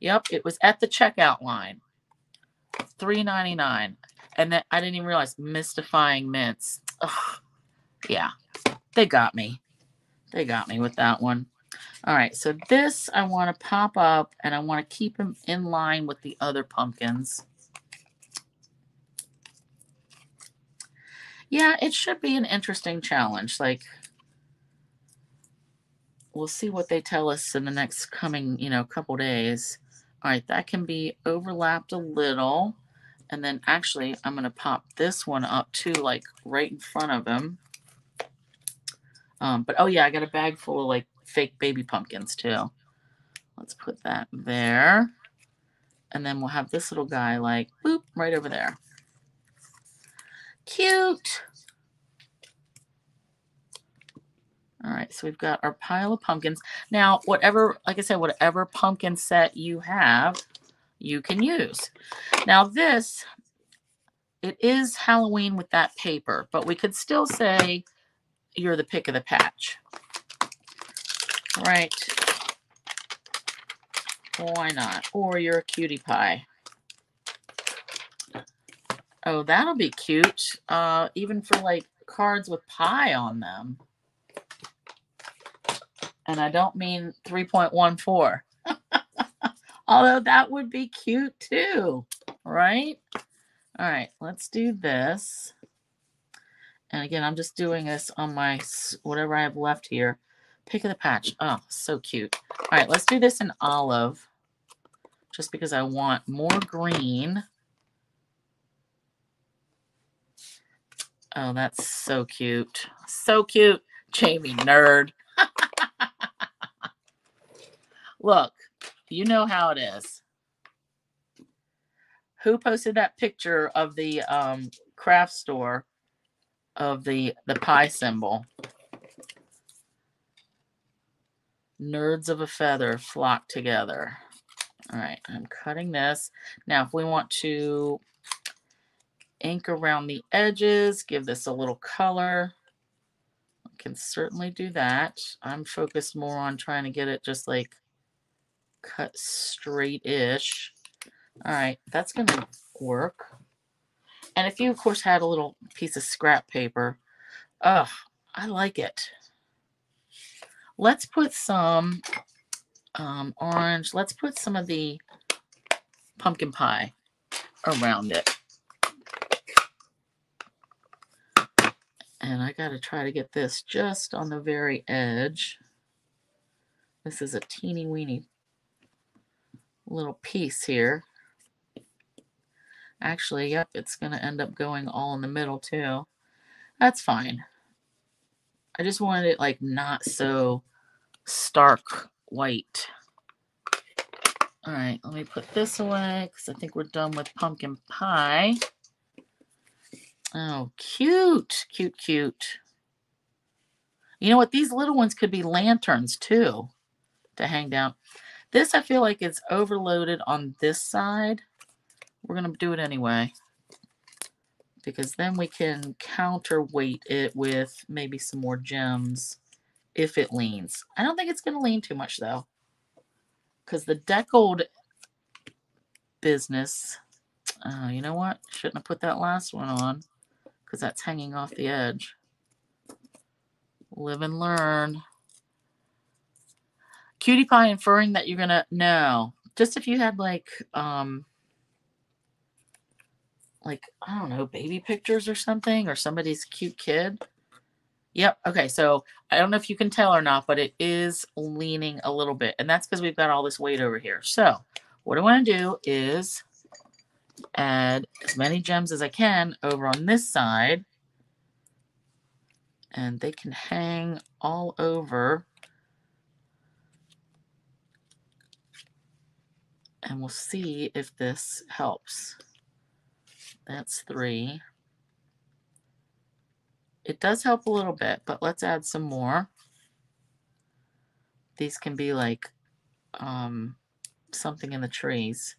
Yep, it was at the checkout line. Three ninety nine, And then I didn't even realize mystifying mints. Ugh. Yeah, they got me. They got me with that one. All right, so this I want to pop up and I want to keep them in line with the other pumpkins. Yeah, it should be an interesting challenge. Like, we'll see what they tell us in the next coming, you know, couple days. All right, that can be overlapped a little. And then actually, I'm going to pop this one up too, like right in front of him. Um, but oh yeah, I got a bag full of like fake baby pumpkins too. Let's put that there. And then we'll have this little guy like boop right over there. Cute. All right, so we've got our pile of pumpkins. Now, whatever, like I said, whatever pumpkin set you have, you can use. Now this, it is Halloween with that paper, but we could still say you're the pick of the patch. Right. Why not? Or you're a cutie pie. Oh, that'll be cute. Uh, even for like cards with pie on them. And I don't mean 3.14. Although that would be cute too, right? All right, let's do this. And again, I'm just doing this on my whatever I have left here. Pick of the patch. Oh, so cute. All right, let's do this in olive just because I want more green. Oh, that's so cute. So cute. Jamie, nerd. Look, you know how it is. Who posted that picture of the um, craft store of the the pie symbol? Nerds of a feather flock together. All right, I'm cutting this. Now, if we want to ink around the edges, give this a little color, I can certainly do that. I'm focused more on trying to get it just like cut straight-ish. All right, that's going to work. And if you, of course, had a little piece of scrap paper, oh, I like it. Let's put some um, orange. Let's put some of the pumpkin pie around it. And I got to try to get this just on the very edge. This is a teeny weeny little piece here. Actually, yep, it's going to end up going all in the middle too. That's fine. I just wanted it like not so stark white. All right, let me put this away because I think we're done with pumpkin pie. Oh, cute, cute, cute. You know what? These little ones could be lanterns too to hang down. This I feel like is overloaded on this side. We're going to do it anyway. Because then we can counterweight it with maybe some more gems if it leans. I don't think it's going to lean too much though. Because the deckled business, uh, you know what? Shouldn't have put that last one on because that's hanging off the edge. Live and learn. Cutie pie inferring that you're to, no. Just if you had like, um, like, I don't know, baby pictures or something, or somebody's cute kid, Yep. Okay. So I don't know if you can tell or not, but it is leaning a little bit. And that's because we've got all this weight over here. So what I want to do is add as many gems as I can over on this side. And they can hang all over. And we'll see if this helps. That's three. It does help a little bit, but let's add some more. These can be like um, something in the trees.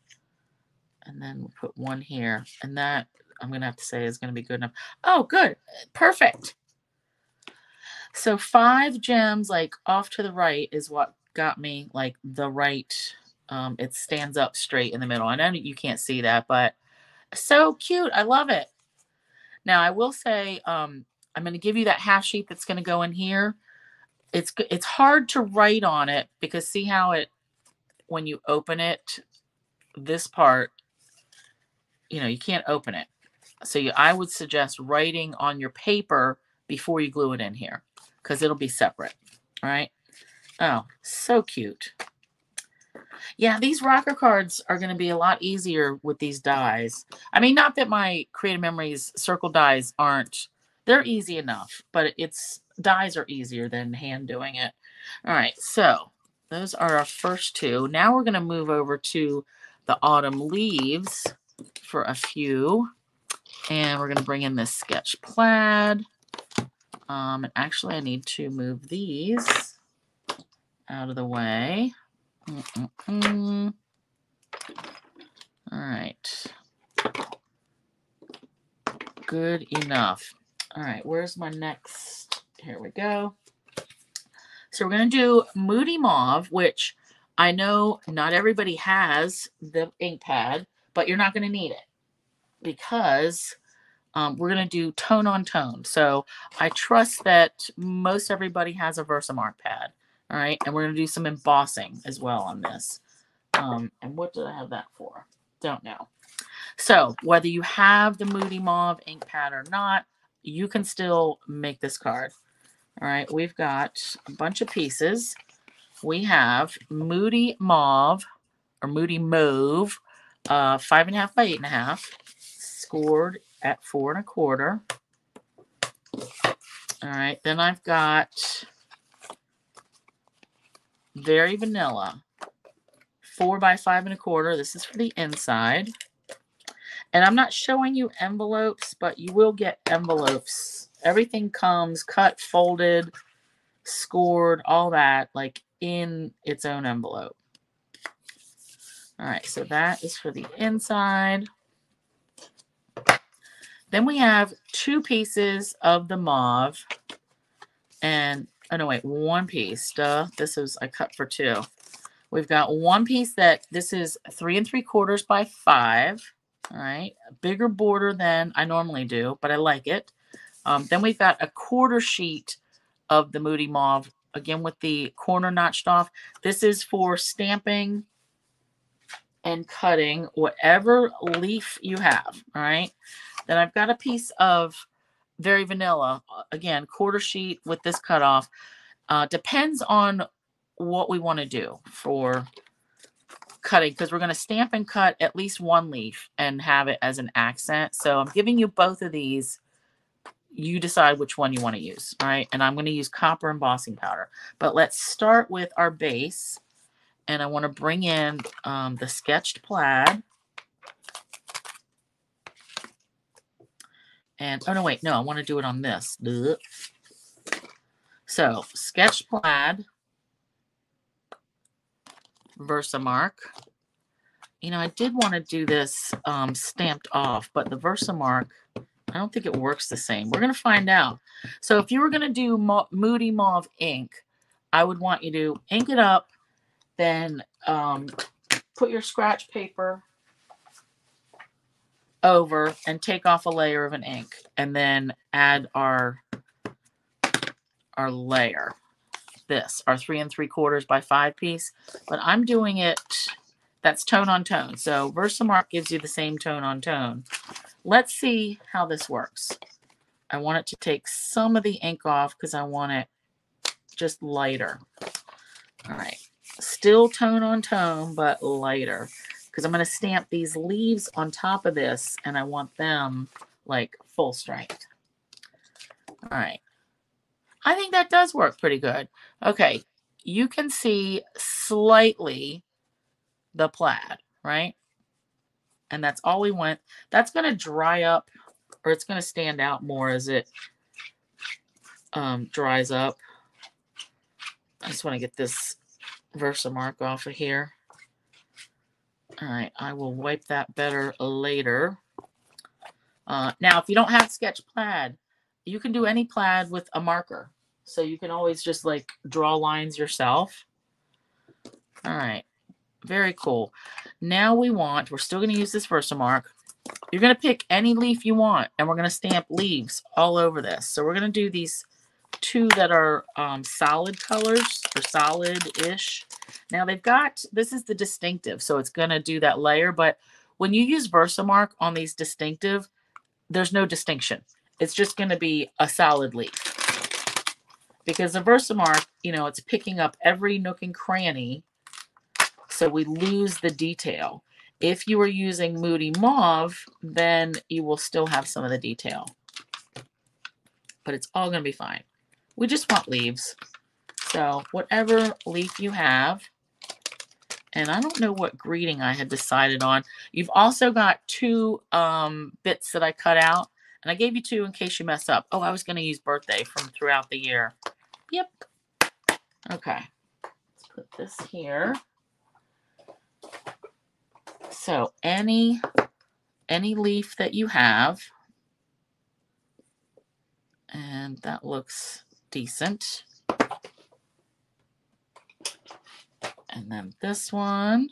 And then we'll put one here. And that, I'm going to have to say, is going to be good enough. Oh, good. Perfect. So five gems, like off to the right, is what got me like the right. Um, it stands up straight in the middle. I know you can't see that, but so cute. I love it. Now, I will say um, I'm going to give you that half sheet that's going to go in here. It's it's hard to write on it because see how it when you open it, this part, you know, you can't open it. So you, I would suggest writing on your paper before you glue it in here because it'll be separate. All right. Oh, so cute. Yeah, these rocker cards are going to be a lot easier with these dies. I mean, not that my Creative Memories circle dies aren't, they're easy enough, but it's dies are easier than hand doing it. All right, so those are our first two. Now we're going to move over to the autumn leaves for a few. And we're going to bring in this sketch plaid. Um, and actually, I need to move these out of the way. All right. Good enough. All right, where's my next? Here we go. So we're going to do Moody Mauve, which I know not everybody has the ink pad, but you're not going to need it because um, we're going to do tone on tone. So I trust that most everybody has a Versamark pad. All right. And we're going to do some embossing as well on this. Um, and what did I have that for? Don't know. So whether you have the Moody Mauve ink pad or not, you can still make this card. All right. We've got a bunch of pieces. We have Moody Mauve or Moody Mauve, uh, five and a half by eight and a half, scored at four and a quarter. All right, then I've got Very Vanilla, four by five and a quarter. This is for the inside. And I'm not showing you envelopes, but you will get envelopes. Everything comes cut, folded, scored, all that, like in its own envelope. All right, so that is for the inside. Then we have two pieces of the mauve. And, oh no, wait, one piece. Duh, this is, I cut for two. We've got one piece that, this is three and three quarters by five. All right, a bigger border than I normally do, but I like it. Um, then we've got a quarter sheet of the Moody Mauve, again with the corner notched off. This is for stamping and cutting whatever leaf you have, all right? Then I've got a piece of very vanilla, uh, again, quarter sheet with this cutoff. Uh, depends on what we want to do for cutting because we're going to stamp and cut at least one leaf and have it as an accent. So I'm giving you both of these. You decide which one you want to use. All right. And I'm going to use copper embossing powder. But let's start with our base. And I want to bring in um, the sketched plaid. And, oh no, wait, no, I want to do it on this. So, sketch plaid, Versamark. You know, I did want to do this um, stamped off, but the Versamark, I don't think it works the same. We're going to find out. So if you were going to do Mo Moody Mauve ink, I would want you to ink it up, then um, put your scratch paper over and take off a layer of an ink and then add our our layer this our three and three quarters by five piece. But i'm doing it that's tone on tone. So versamark gives you the same tone on tone. Let's see how this works. I want it to take some of the ink off because i want it just lighter. All right. Still tone on tone but lighter because I'm going to stamp these leaves on top of this and I want them like full strength. All right. I think that does work pretty good. Okay. You can see slightly the plaid, right? And that's all we want. That's going to dry up or it's going to stand out more as it um, dries up. I just want to get this Versamark off of here. All right, I will wipe that better later. Uh, now, if you don't have sketch plaid, you can do any plaid with a marker. So you can always just like draw lines yourself. All right, very cool. Now we want, we're still going to use this Versamark. You're going to pick any leaf you want, and we're going to stamp leaves all over this. So we're going to do these two that are um, solid colors or solid-ish. Now they've got, this is the distinctive, so it's going to do that layer. But when you use Versamark on these distinctive, there's no distinction. It's just going to be a solid leaf. Because the Versamark, you know, it's picking up every nook and cranny. So we lose the detail. If you are using Moody Mauve, then you will still have some of the detail. But it's all going to be fine. We just want leaves. So whatever leaf you have, and I don't know what greeting I had decided on. You've also got two um, bits that I cut out, and I gave you two in case you mess up. Oh, I was going to use birthday from throughout the year. Yep. Okay. Let's put this here. So any any leaf that you have, and that looks decent. And then this one.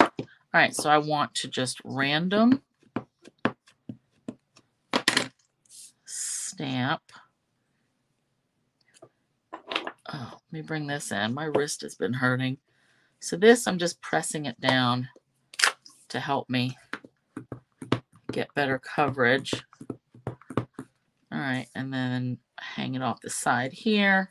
All right, so I want to just random stamp. Oh, let me bring this in. My wrist has been hurting. So this, I'm just pressing it down to help me get better coverage. All right, and then hang it off the side here.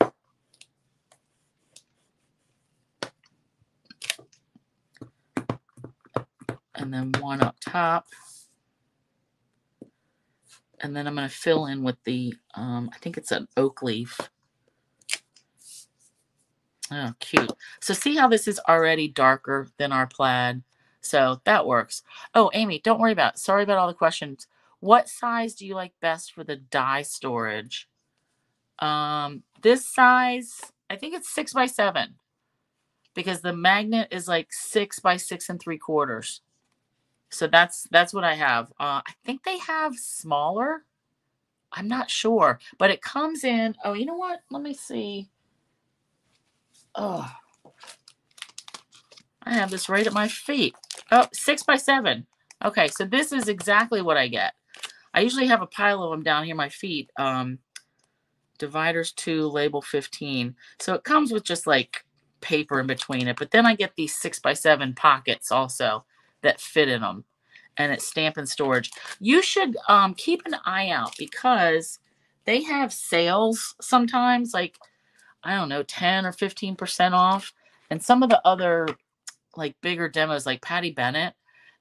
And then one up top. And then I'm going to fill in with the, um, I think it's an oak leaf. Oh, cute. So see how this is already darker than our plaid? So that works. Oh, Amy, don't worry about it. Sorry about all the questions. What size do you like best for the die storage? Um, this size, I think it's six by seven because the magnet is like six by six and three quarters. So that's that's what I have. Uh, I think they have smaller. I'm not sure, but it comes in. Oh, you know what? Let me see. Oh, I have this right at my feet. Oh, six by seven. Okay, so this is exactly what I get. I usually have a pile of them down here my feet. Um, dividers 2, label 15. So it comes with just like paper in between it. But then I get these 6 by 7 pockets also that fit in them. And it's Stamp-n-Storage. You should um, keep an eye out because they have sales sometimes, like, I don't know, 10 or 15% off. And some of the other like bigger demos like Patty Bennett,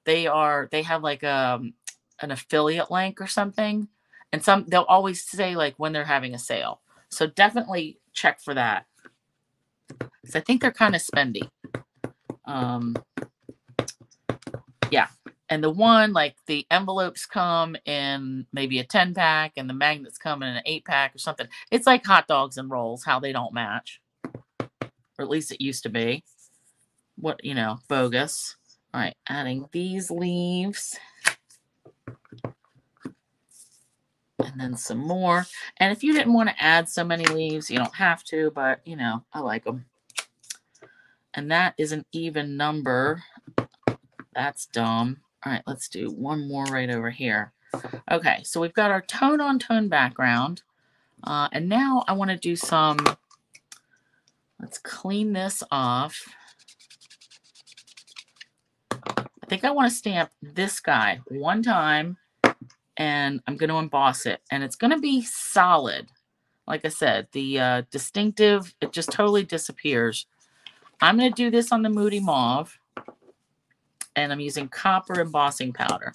they are they have like um an affiliate link or something. And some they'll always say like when they're having a sale. So definitely check for that. Because I think they're kind of spendy. Um yeah. And the one, like the envelopes come in maybe a 10 pack and the magnets come in an eight pack or something. It's like hot dogs and rolls, how they don't match. Or at least it used to be what, you know, bogus. All right, adding these leaves. And then some more. And if you didn't want to add so many leaves, you don't have to, but, you know, I like them. And that is an even number. That's dumb. All right, let's do one more right over here. Okay, so we've got our tone on tone background. Uh, and now I want to do some, let's clean this off I think I want to stamp this guy one time and I'm going to emboss it. And it's going to be solid. Like I said, the uh, distinctive, it just totally disappears. I'm going to do this on the Moody Mauve. And I'm using copper embossing powder.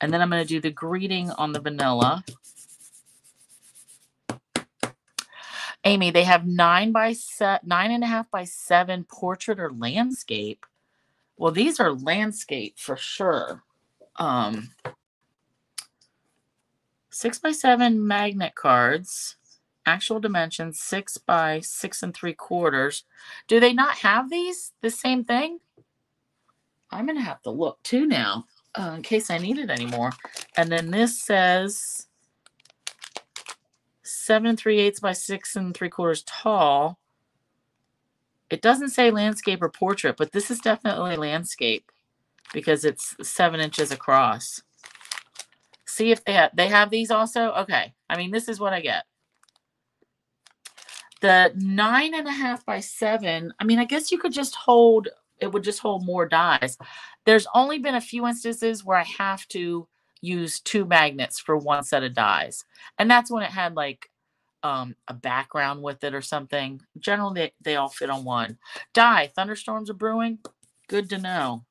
And then I'm going to do the greeting on the vanilla. Amy, they have nine by set, nine and a half by seven portrait or landscape. Well, these are landscape for sure. Um, six by seven magnet cards, actual dimensions, six by six and three quarters. Do they not have these? The same thing? I'm going to have to look too now uh, in case I need it anymore. And then this says seven and three eighths by six and three quarters tall. It doesn't say landscape or portrait, but this is definitely landscape because it's seven inches across. See if they have, they have these also. Okay. I mean, this is what I get. The nine and a half by seven. I mean, I guess you could just hold, it would just hold more dies. There's only been a few instances where I have to use two magnets for one set of dies. And that's when it had like um, a background with it or something. Generally, they, they all fit on one. Die, thunderstorms are brewing. Good to know.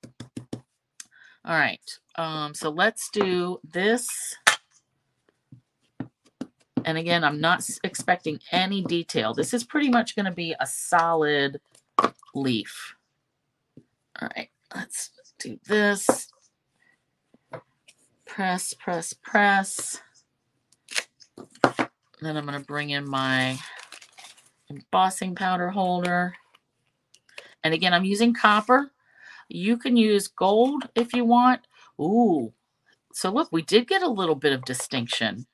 All right. Um, so let's do this. And again, I'm not expecting any detail. This is pretty much going to be a solid leaf. All right, let's do this. Press, press, press. Then I'm going to bring in my embossing powder holder. And again, I'm using copper. You can use gold if you want. Ooh, so look, we did get a little bit of distinction.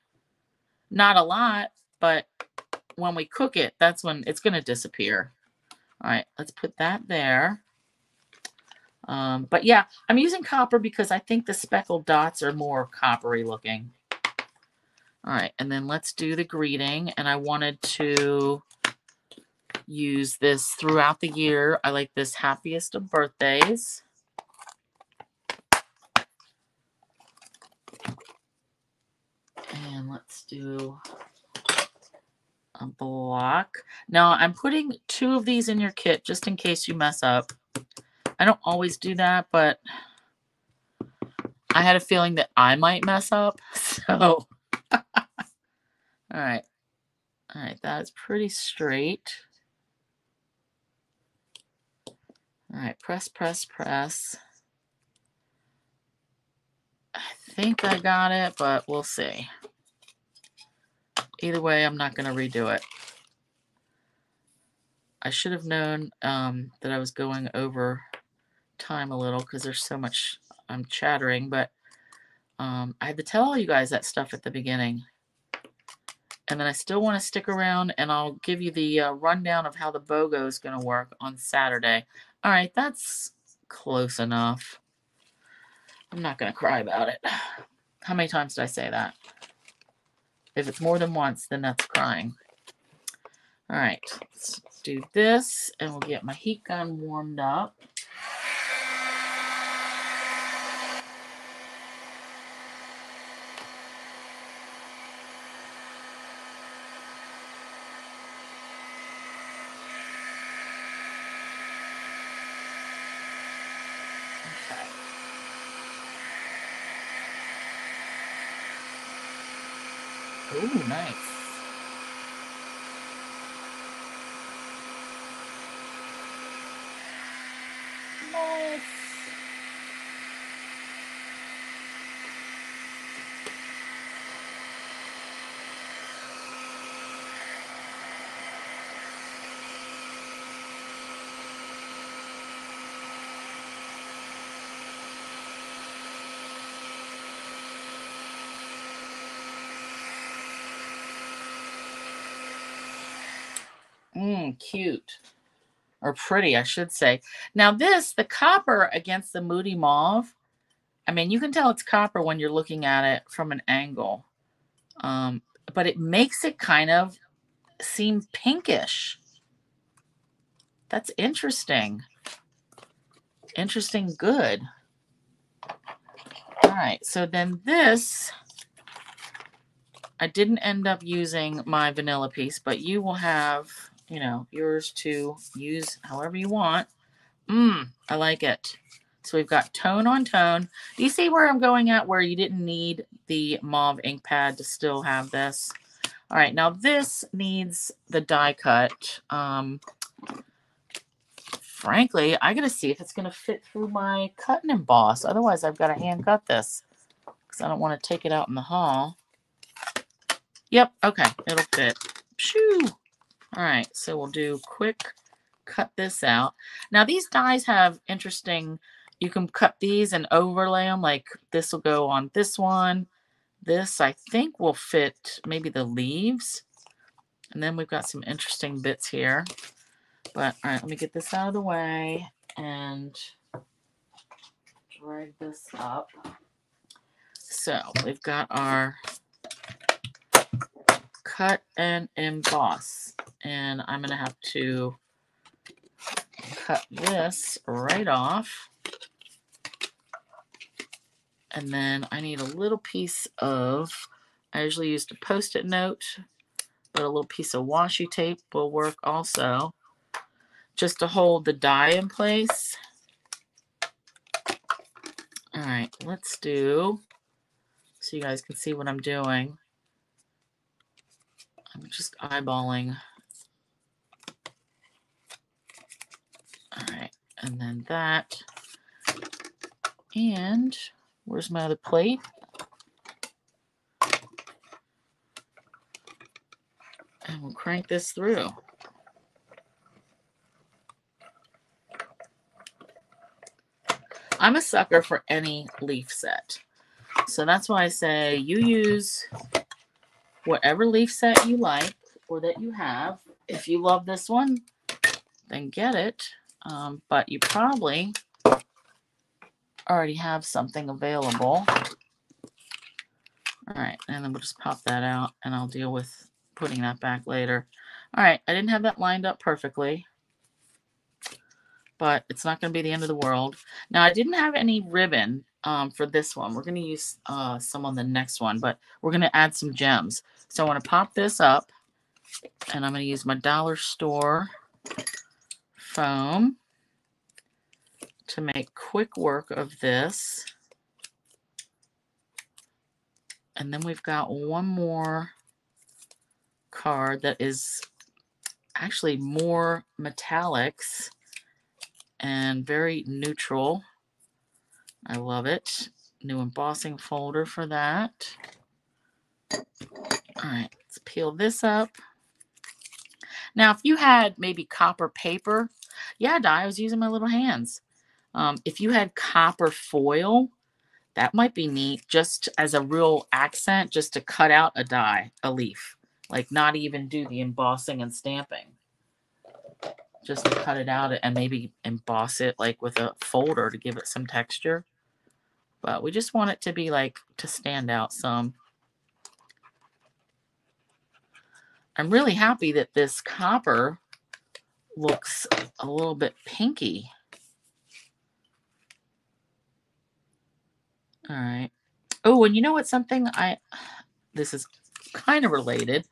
Not a lot, but when we cook it, that's when it's going to disappear. All right, let's put that there. Um, but yeah, I'm using copper because I think the speckled dots are more coppery looking. All right, and then let's do the greeting. And I wanted to use this throughout the year. I like this happiest of birthdays. And let's do a block. Now I'm putting two of these in your kit just in case you mess up. I don't always do that, but I had a feeling that I might mess up. So, all right. All right, that's pretty straight. All right, press, press, press. I think I got it, but we'll see. Either way, I'm not going to redo it. I should have known um, that I was going over time a little because there's so much I'm chattering, but um, I had to tell all you guys that stuff at the beginning. And then I still want to stick around and I'll give you the uh, rundown of how the BOGO is going to work on Saturday. All right, that's close enough. I'm not going to cry about it. How many times did I say that? If it's more than once, then that's crying. All right, let's do this and we'll get my heat gun warmed up. Ooh, nice. Mmm, cute. Or pretty, I should say. Now this, the copper against the Moody Mauve, I mean, you can tell it's copper when you're looking at it from an angle. Um, but it makes it kind of seem pinkish. That's interesting. Interesting good. All right, so then this I didn't end up using my vanilla piece, but you will have, you know, yours to use however you want. Mmm, I like it. So we've got tone on tone. Do you see where I'm going at where you didn't need the mauve ink pad to still have this? All right, now this needs the die cut. Um, frankly, I got to see if it's going to fit through my cut and emboss. Otherwise, I've got to hand cut this because I don't want to take it out in the hall. Yep, okay, it'll fit. Shoo! All right, so we'll do quick cut this out. Now these dies have interesting, you can cut these and overlay them, like this will go on this one. This I think will fit maybe the leaves. And then we've got some interesting bits here. But all right, let me get this out of the way and drag this up. So we've got our cut and emboss. And I'm going to have to cut this right off. And then I need a little piece of, I usually use a post-it note, but a little piece of washi tape will work also, just to hold the die in place. All right, let's do, so you guys can see what I'm doing. I'm just eyeballing. All right, and then that. And where's my other plate? And we'll crank this through. I'm a sucker for any leaf set. So that's why I say you use whatever leaf set you like or that you have. If you love this one, then get it. Um, but you probably already have something available. All right, and then we'll just pop that out and I'll deal with putting that back later. All right, I didn't have that lined up perfectly but it's not going to be the end of the world. Now, I didn't have any ribbon um, for this one. We're going to use uh, some on the next one, but we're going to add some gems. So I want to pop this up, and I'm going to use my dollar store foam to make quick work of this. And then we've got one more card that is actually more metallics and very neutral. I love it. New embossing folder for that. All right, let's peel this up. Now, if you had maybe copper paper, yeah, Di, I was using my little hands. Um, if you had copper foil, that might be neat just as a real accent, just to cut out a die, a leaf. Like not even do the embossing and stamping just to cut it out and maybe emboss it like with a folder to give it some texture. But we just want it to be like to stand out some. I'm really happy that this copper looks a little bit pinky. All right. Oh, and you know what? Something I, this is kind of related.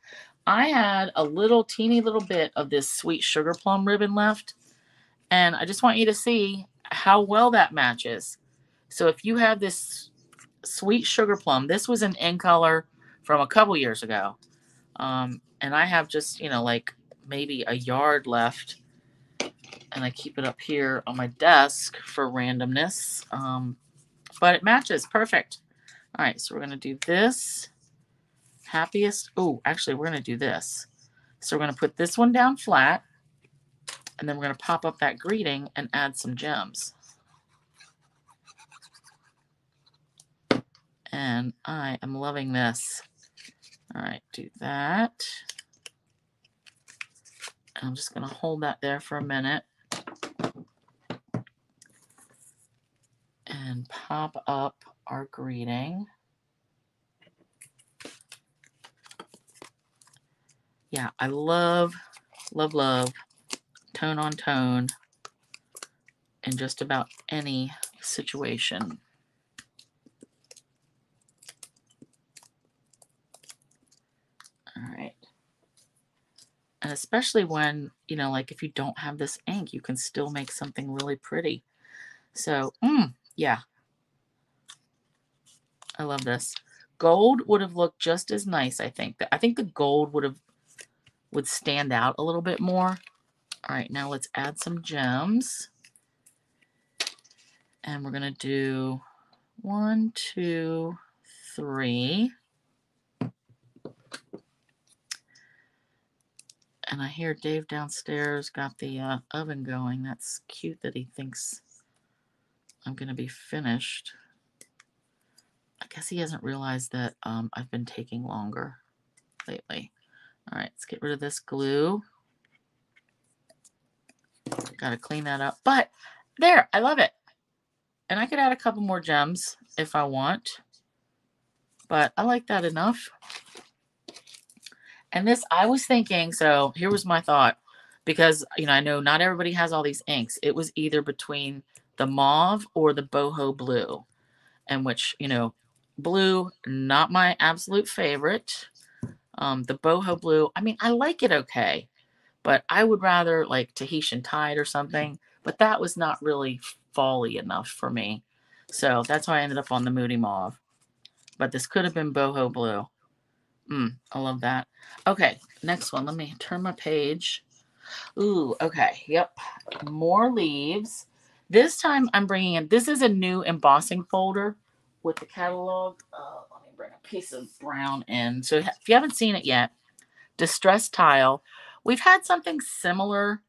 I had a little teeny little bit of this sweet sugar plum ribbon left. And I just want you to see how well that matches. So if you have this sweet sugar plum, this was an in color from a couple years ago. Um, and I have just, you know, like maybe a yard left. And I keep it up here on my desk for randomness. Um, but it matches perfect. All right, so we're going to do this happiest. Oh, actually, we're going to do this. So we're going to put this one down flat, and then we're going to pop up that greeting and add some gems. And I am loving this. All right, do that. I'm just going to hold that there for a minute. And pop up our greeting. yeah, I love, love, love tone on tone in just about any situation. All right. And especially when, you know, like if you don't have this ink, you can still make something really pretty. So, mm, yeah. I love this. Gold would have looked just as nice, I think. I think the gold would have would stand out a little bit more. All right, now let's add some gems. And we're going to do one, two, three. And I hear Dave downstairs got the uh, oven going. That's cute that he thinks I'm going to be finished. I guess he hasn't realized that um, I've been taking longer lately. All right, let's get rid of this glue. Got to clean that up. But there, I love it. And I could add a couple more gems if I want. But I like that enough. And this, I was thinking, so here was my thought. Because, you know, I know not everybody has all these inks. It was either between the mauve or the boho blue. And which, you know, blue, not my absolute favorite. Um, the boho blue, I mean, I like it okay, but I would rather like Tahitian tide or something. But that was not really folly enough for me. So that's why I ended up on the Moody Mauve. But this could have been Boho Blue. Mm, I love that. Okay, next one. Let me turn my page. Ooh, okay. Yep. More leaves. This time I'm bringing in, this is a new embossing folder with the catalog. Oh, let me bring a piece of brown in. So if you haven't seen it yet, Distress Tile. We've had something similar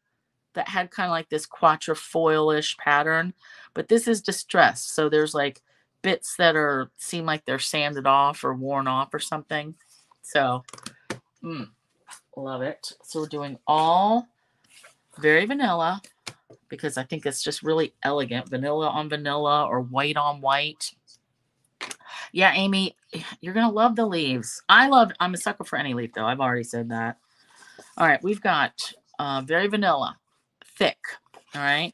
that had kind of like this quatrefoil-ish pattern, but this is Distress. So there's like bits that are seem like they're sanded off or worn off or something. So, mm, love it. So we're doing all very vanilla because I think it's just really elegant. Vanilla on vanilla or white on white. Yeah, Amy, you're going to love the leaves. I love, I'm a sucker for any leaf though. I've already said that. All right, we've got uh, very vanilla, thick. All right.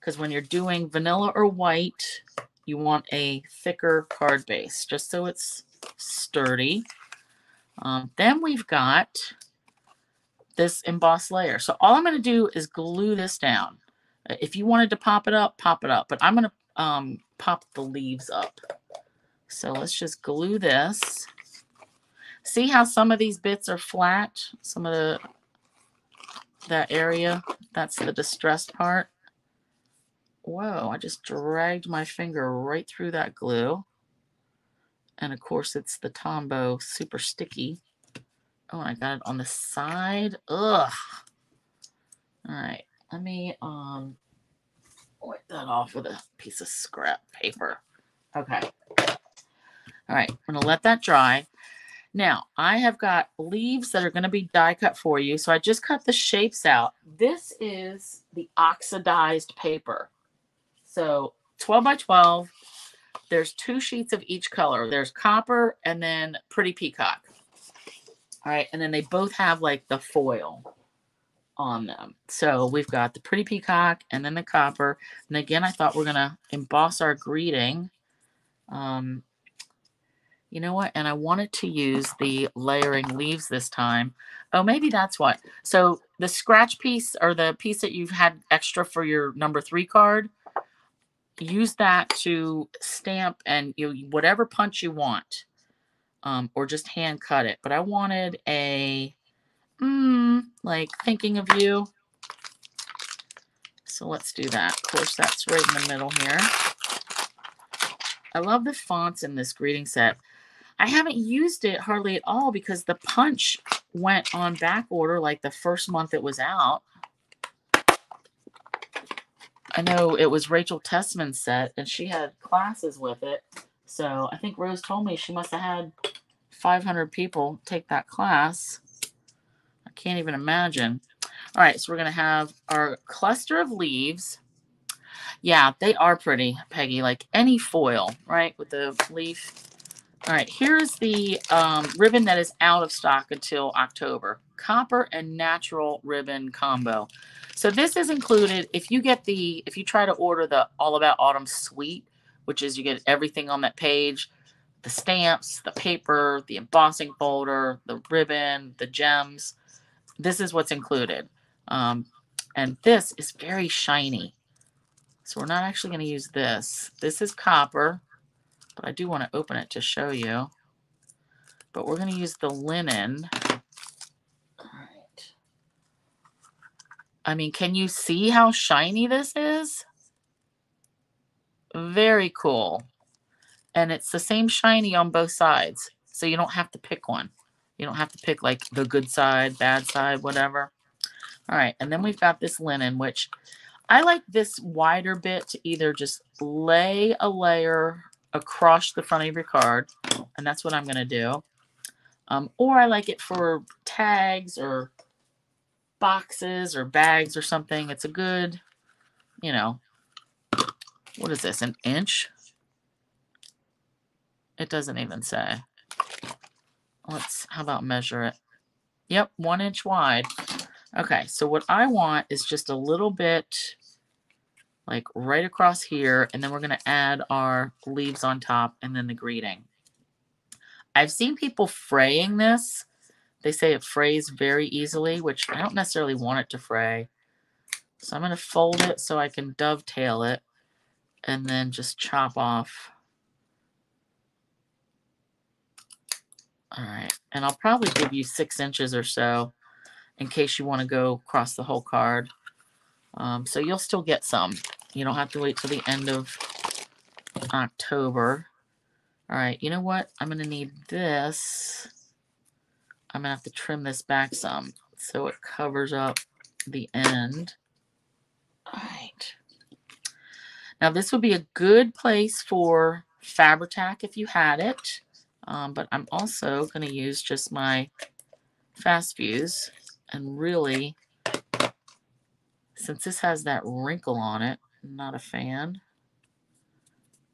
Because when you're doing vanilla or white, you want a thicker card base just so it's sturdy. Um, then we've got this embossed layer. So all I'm going to do is glue this down. Uh, if you wanted to pop it up, pop it up. But I'm going to um, pop the leaves up. So let's just glue this. See how some of these bits are flat? Some of the that area, that's the distressed part. Whoa, I just dragged my finger right through that glue. And of course, it's the Tombow super sticky. Oh, I got it on the side. Ugh. All right, let me um wipe that off with a piece of scrap paper. Okay. All right, I'm gonna let that dry. Now, I have got leaves that are going to be die cut for you. So I just cut the shapes out. This is the oxidized paper. So 12 by 12, there's two sheets of each color. There's copper and then pretty peacock. All right. And then they both have like the foil on them. So we've got the pretty peacock and then the copper. And again, I thought we're going to emboss our greeting. Um, you know what? And I wanted to use the layering leaves this time. Oh, maybe that's what. So the scratch piece or the piece that you've had extra for your number three card, use that to stamp and you know, whatever punch you want, um, or just hand cut it. But I wanted a, mm, like thinking of you. So let's do that. Of course, that's right in the middle here. I love the fonts in this greeting set. I haven't used it hardly at all because the punch went on back order like the first month it was out. I know it was Rachel Tessman's set and she had classes with it. So I think Rose told me she must have had 500 people take that class. I can't even imagine. All right, so we're going to have our cluster of leaves. Yeah, they are pretty, Peggy, like any foil, right, with the leaf. All right, here's the um, ribbon that is out of stock until October. Copper and natural ribbon combo. So this is included if you get the if you try to order the All About Autumn suite, which is you get everything on that page, the stamps, the paper, the embossing folder, the ribbon, the gems. This is what's included. Um, and this is very shiny. So we're not actually going to use this. This is copper, but I do want to open it to show you. But we're going to use the linen I mean, can you see how shiny this is? Very cool. And it's the same shiny on both sides. So you don't have to pick one. You don't have to pick like the good side, bad side, whatever. All right. And then we've got this linen, which I like this wider bit to either just lay a layer across the front of your card. And that's what I'm going to do. Um, or I like it for tags or boxes or bags or something. It's a good, you know, what is this, an inch? It doesn't even say. Let's, how about measure it? Yep, one inch wide. Okay, so what I want is just a little bit like right across here, and then we're going to add our leaves on top and then the greeting. I've seen people fraying this they say it frays very easily, which I don't necessarily want it to fray. So I'm going to fold it so I can dovetail it. and then just chop off. All right, and I'll probably give you six inches or so in case you want to go across the whole card. Um, so you'll still get some. You don't have to wait till the end of October. All right, you know what? I'm going to need this. I'm going to have to trim this back some so it covers up the end. All right. Now this would be a good place for Fabri-Tac if you had it. Um, but I'm also going to use just my fast fuse and really, since this has that wrinkle on it, not a fan.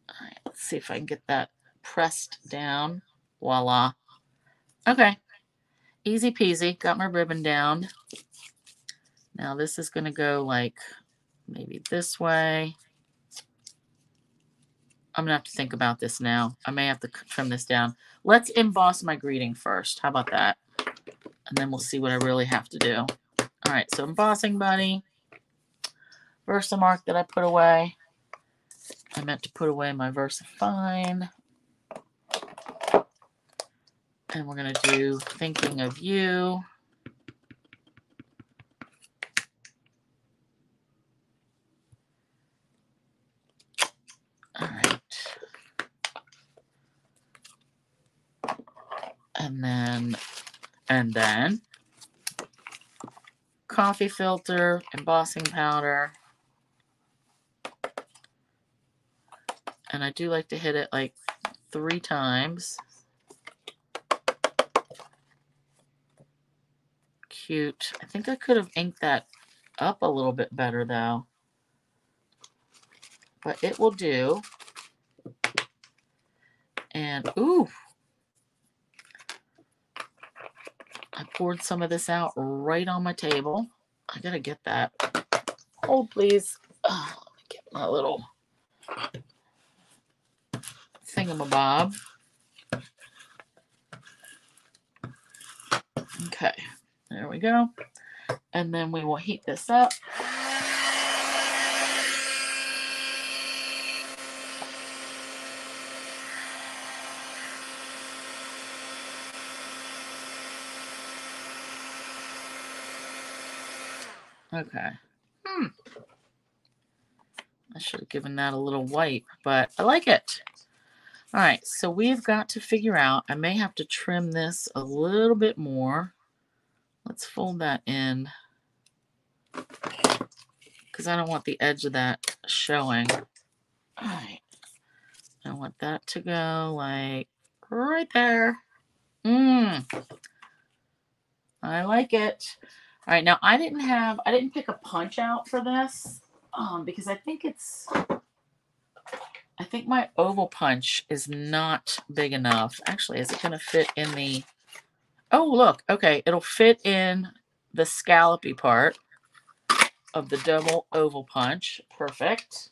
All right, let's see if I can get that pressed down. Voila. Okay. Easy peasy. Got my ribbon down. Now this is going to go like maybe this way. I'm going to have to think about this now. I may have to trim this down. Let's emboss my greeting first. How about that? And then we'll see what I really have to do. All right, so embossing buddy. Versamark that I put away. I meant to put away my VersaFine. And we're going to do Thinking of You. All right. And then, and then, coffee filter, embossing powder. And I do like to hit it like three times. Cute. I think I could have inked that up a little bit better though. But it will do. And, ooh. I poured some of this out right on my table. I gotta get that. Hold, please. Oh, let me get my little thingamabob. Okay, there we go. And then we will heat this up. Okay. Hmm. I should have given that a little wipe, but I like it. All right, so we've got to figure out, I may have to trim this a little bit more. Let's fold that in because I don't want the edge of that showing. All right, I want that to go like right there. Mmm. I like it. All right, now I didn't have, I didn't pick a punch out for this um, because I think it's, I think my oval punch is not big enough. Actually, is it going to fit in the... Oh, look. Okay, it'll fit in the scallopy part of the double oval punch. Perfect.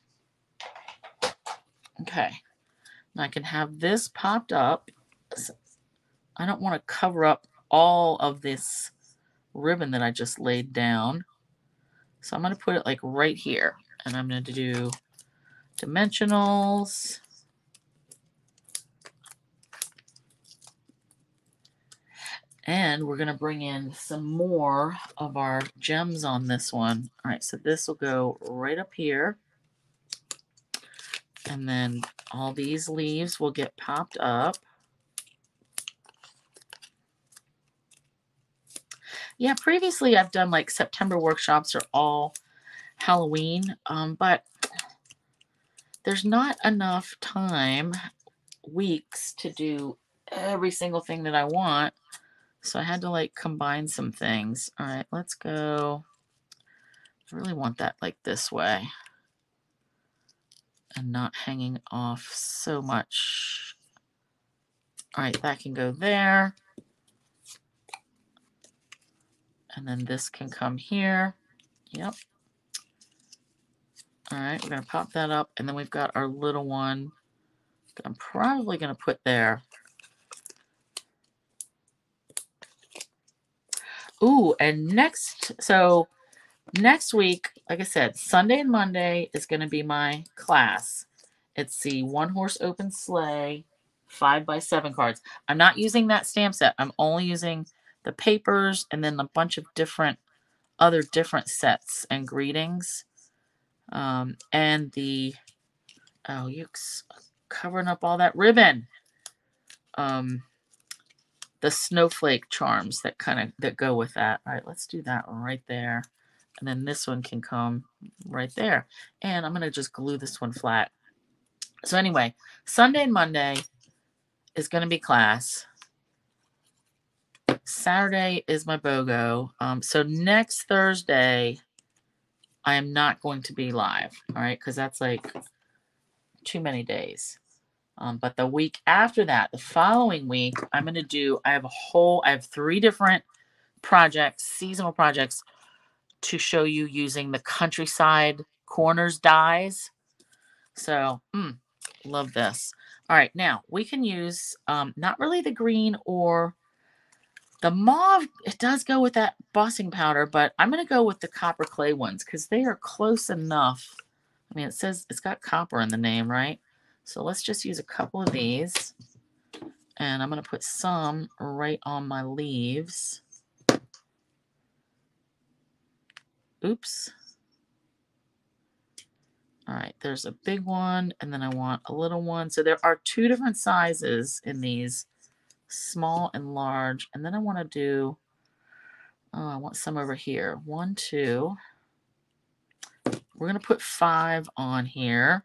Okay. And I can have this popped up. I don't want to cover up all of this ribbon that I just laid down. So I'm going to put it like right here. And I'm going to do dimensionals. And we're going to bring in some more of our gems on this one. All right, so this will go right up here. And then all these leaves will get popped up. Yeah, previously I've done like September workshops are all Halloween, um, but there's not enough time, weeks, to do every single thing that I want. So I had to like combine some things. All right, let's go. I really want that like this way and not hanging off so much. All right, that can go there. And then this can come here. Yep. All right, we're going to pop that up. And then we've got our little one that I'm probably going to put there. Ooh, and next, so next week, like I said, Sunday and Monday is going to be my class. It's the one horse open sleigh, five by seven cards. I'm not using that stamp set. I'm only using the papers and then a bunch of different other different sets and greetings. Um, and the oh, you covering up all that ribbon. Um, the snowflake charms that kind of that go with that. All right, let's do that one right there. And then this one can come right there. And I'm going to just glue this one flat. So anyway, Sunday and Monday is going to be class. Saturday is my BOGO. Um, so next Thursday, I am not going to be live. All right, because that's like too many days. Um, but the week after that, the following week, I'm going to do, I have a whole, I have three different projects, seasonal projects to show you using the countryside corners dies. So, mm, love this. All right, now we can use um, not really the green or the mauve. It does go with that bossing powder, but I'm going to go with the copper clay ones because they are close enough. I mean, it says it's got copper in the name, right? So let's just use a couple of these. And I'm going to put some right on my leaves. Oops. All right, there's a big one, and then I want a little one. So there are two different sizes in these, small and large. And then I want to do, oh, I want some over here. One, two. We're going to put five on here.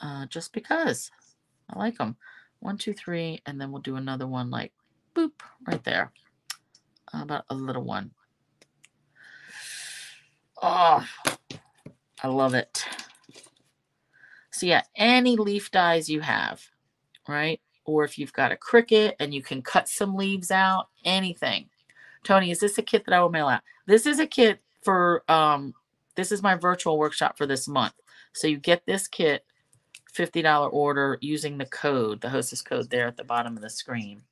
Uh, just because I like them. One, two, three, and then we'll do another one like boop right there. How about a little one? Oh, I love it. So yeah, any leaf dies you have, right? Or if you've got a Cricut and you can cut some leaves out, anything. Toni, is this a kit that I will mail out? This is a kit for, um, this is my virtual workshop for this month. So you get this kit, $50 order using the code, the hostess code there at the bottom of the screen.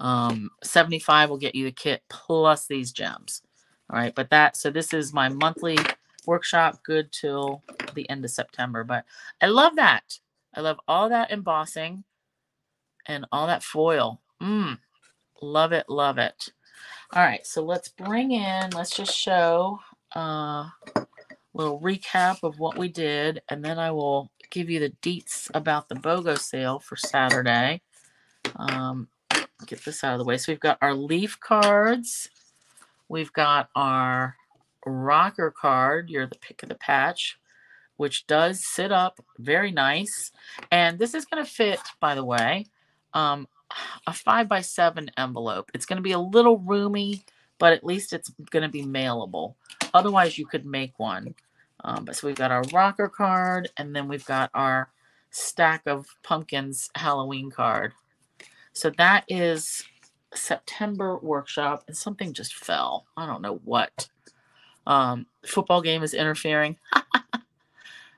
Um, 75 will get you the kit plus these gems. All right, but that, so this is my monthly workshop, good till the end of September. But I love that. I love all that embossing and all that foil. Mmm, love it, love it. All right, so let's bring in, let's just show uh, little recap of what we did, and then I will give you the deets about the BOGO sale for Saturday. Um, get this out of the way. So we've got our leaf cards. We've got our rocker card. You're the pick of the patch, which does sit up very nice. And this is going to fit, by the way, um, a five by seven envelope. It's going to be a little roomy, but at least it's going to be mailable. Otherwise, you could make one. Um, but so we've got our rocker card, and then we've got our stack of pumpkins Halloween card. So that is September workshop, and something just fell. I don't know what. Um, football game is interfering.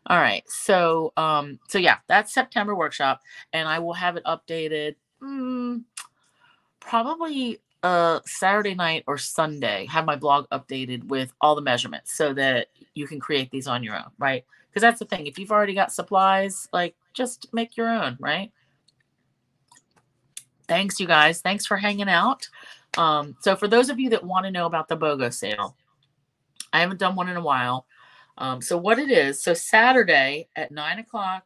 All right, so um, so yeah, that's September workshop, and I will have it updated mm, probably uh Saturday night or Sunday. Have my blog updated with all the measurements so that you can create these on your own, right? Because that's the thing. If you've already got supplies, like just make your own, right? thanks, you guys. Thanks for hanging out. Um, so for those of you that want to know about the BOGO sale, I haven't done one in a while. Um, so what it is, so Saturday at nine o'clock,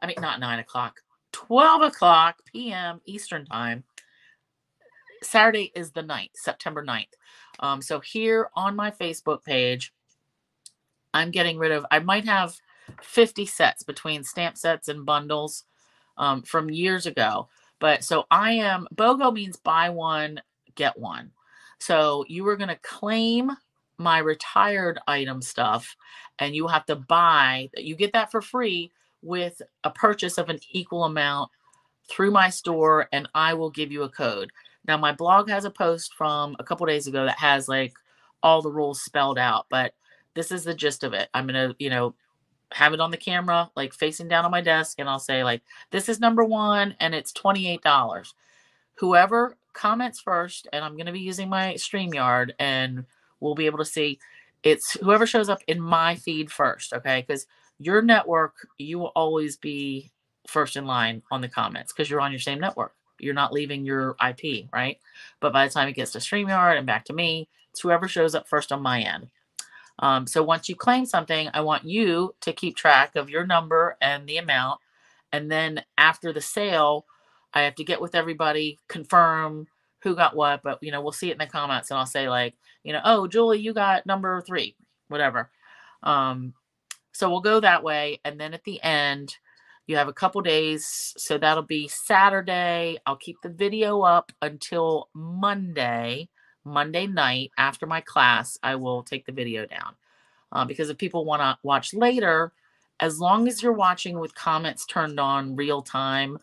I mean, not nine o'clock, 12 o'clock p.m. Eastern time. Saturday is the 9th, September 9th. Um, so here on my Facebook page, I'm getting rid of, I might have 50 sets between stamp sets and bundles um, from years ago. But so I am, BOGO means buy one, get one. So you are going to claim my retired item stuff and you have to buy, you get that for free with a purchase of an equal amount through my store and I will give you a code. Now my blog has a post from a couple days ago that has like all the rules spelled out, but this is the gist of it. I'm going to, you know, have it on the camera, like facing down on my desk, and I'll say, like, this is number one and it's $28. Whoever comments first, and I'm going to be using my StreamYard, and we'll be able to see it's whoever shows up in my feed first, okay? Because your network, you will always be first in line on the comments because you're on your same network. You're not leaving your IP, right? But by the time it gets to StreamYard and back to me, it's whoever shows up first on my end. Um, so once you claim something, I want you to keep track of your number and the amount. And then after the sale, I have to get with everybody, confirm who got what. But you know, we'll see it in the comments, and I'll say like, you know, oh, Julie, you got number three, whatever. Um, so we'll go that way, and then at the end, you have a couple days. So that'll be Saturday. I'll keep the video up until Monday. Monday night after my class, I will take the video down. Uh, because if people want to watch later, as long as you're watching with comments turned on real time,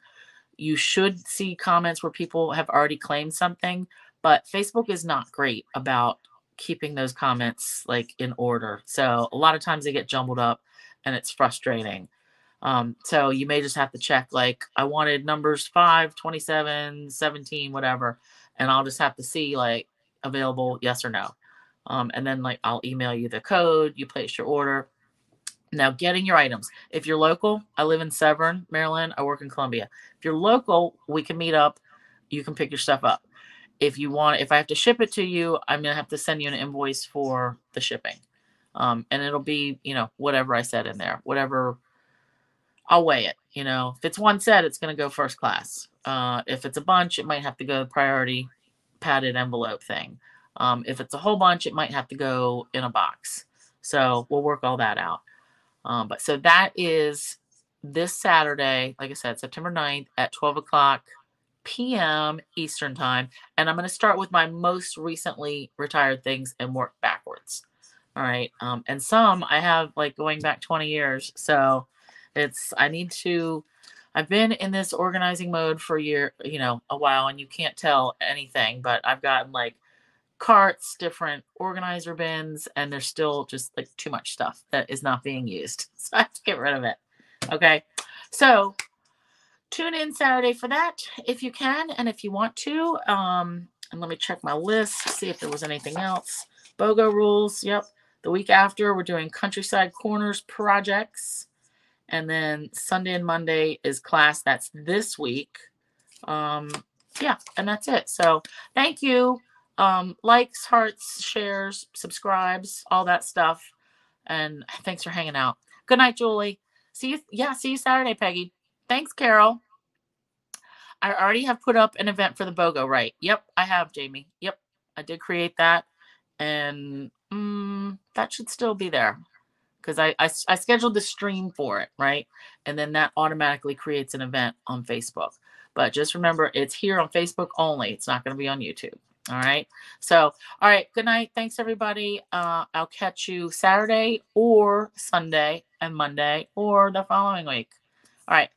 you should see comments where people have already claimed something. But Facebook is not great about keeping those comments like in order. So a lot of times they get jumbled up and it's frustrating. Um, so you may just have to check like I wanted numbers 5, 27, 17, whatever. And I'll just have to see like available, yes or no. Um, and then like I'll email you the code, you place your order. Now, getting your items. If you're local, I live in Severn, Maryland. I work in Columbia. If you're local, we can meet up. You can pick your stuff up. If you want, if I have to ship it to you, I'm gonna have to send you an invoice for the shipping, um, and it'll be you know whatever I said in there, whatever. I'll weigh it. You know, if it's one set, it's gonna go first class. Uh, if it's a bunch, it might have to go priority padded envelope thing. Um, if it's a whole bunch, it might have to go in a box. So we'll work all that out. Um, but so that is this Saturday, like I said, September 9th at 12 o'clock p.m. Eastern time. And I'm going to start with my most recently retired things and work backwards. All right. Um, and some I have like going back 20 years. So it's, I need to I've been in this organizing mode for a year, you know, a while, and you can't tell anything, but I've gotten like carts, different organizer bins, and there's still just like too much stuff that is not being used. So I have to get rid of it. Okay. So tune in Saturday for that if you can and if you want to. Um, and let me check my list, see if there was anything else. BOGO rules. Yep. The week after, we're doing Countryside Corners projects. And then Sunday and Monday is class. That's this week. Um, yeah, and that's it. So thank you. Um, likes, hearts, shares, subscribes, all that stuff. And thanks for hanging out. Good night, Julie. See you. Yeah, see you Saturday, Peggy. Thanks, Carol. I already have put up an event for the BOGO, right? Yep, I have, Jamie. Yep, I did create that. And mm, that should still be there because I, I, I scheduled the stream for it, right? And then that automatically creates an event on Facebook. But just remember, it's here on Facebook only. It's not going to be on YouTube. All right. So, all right. Good night. Thanks, everybody. Uh, I'll catch you Saturday or Sunday and Monday or the following week. All right.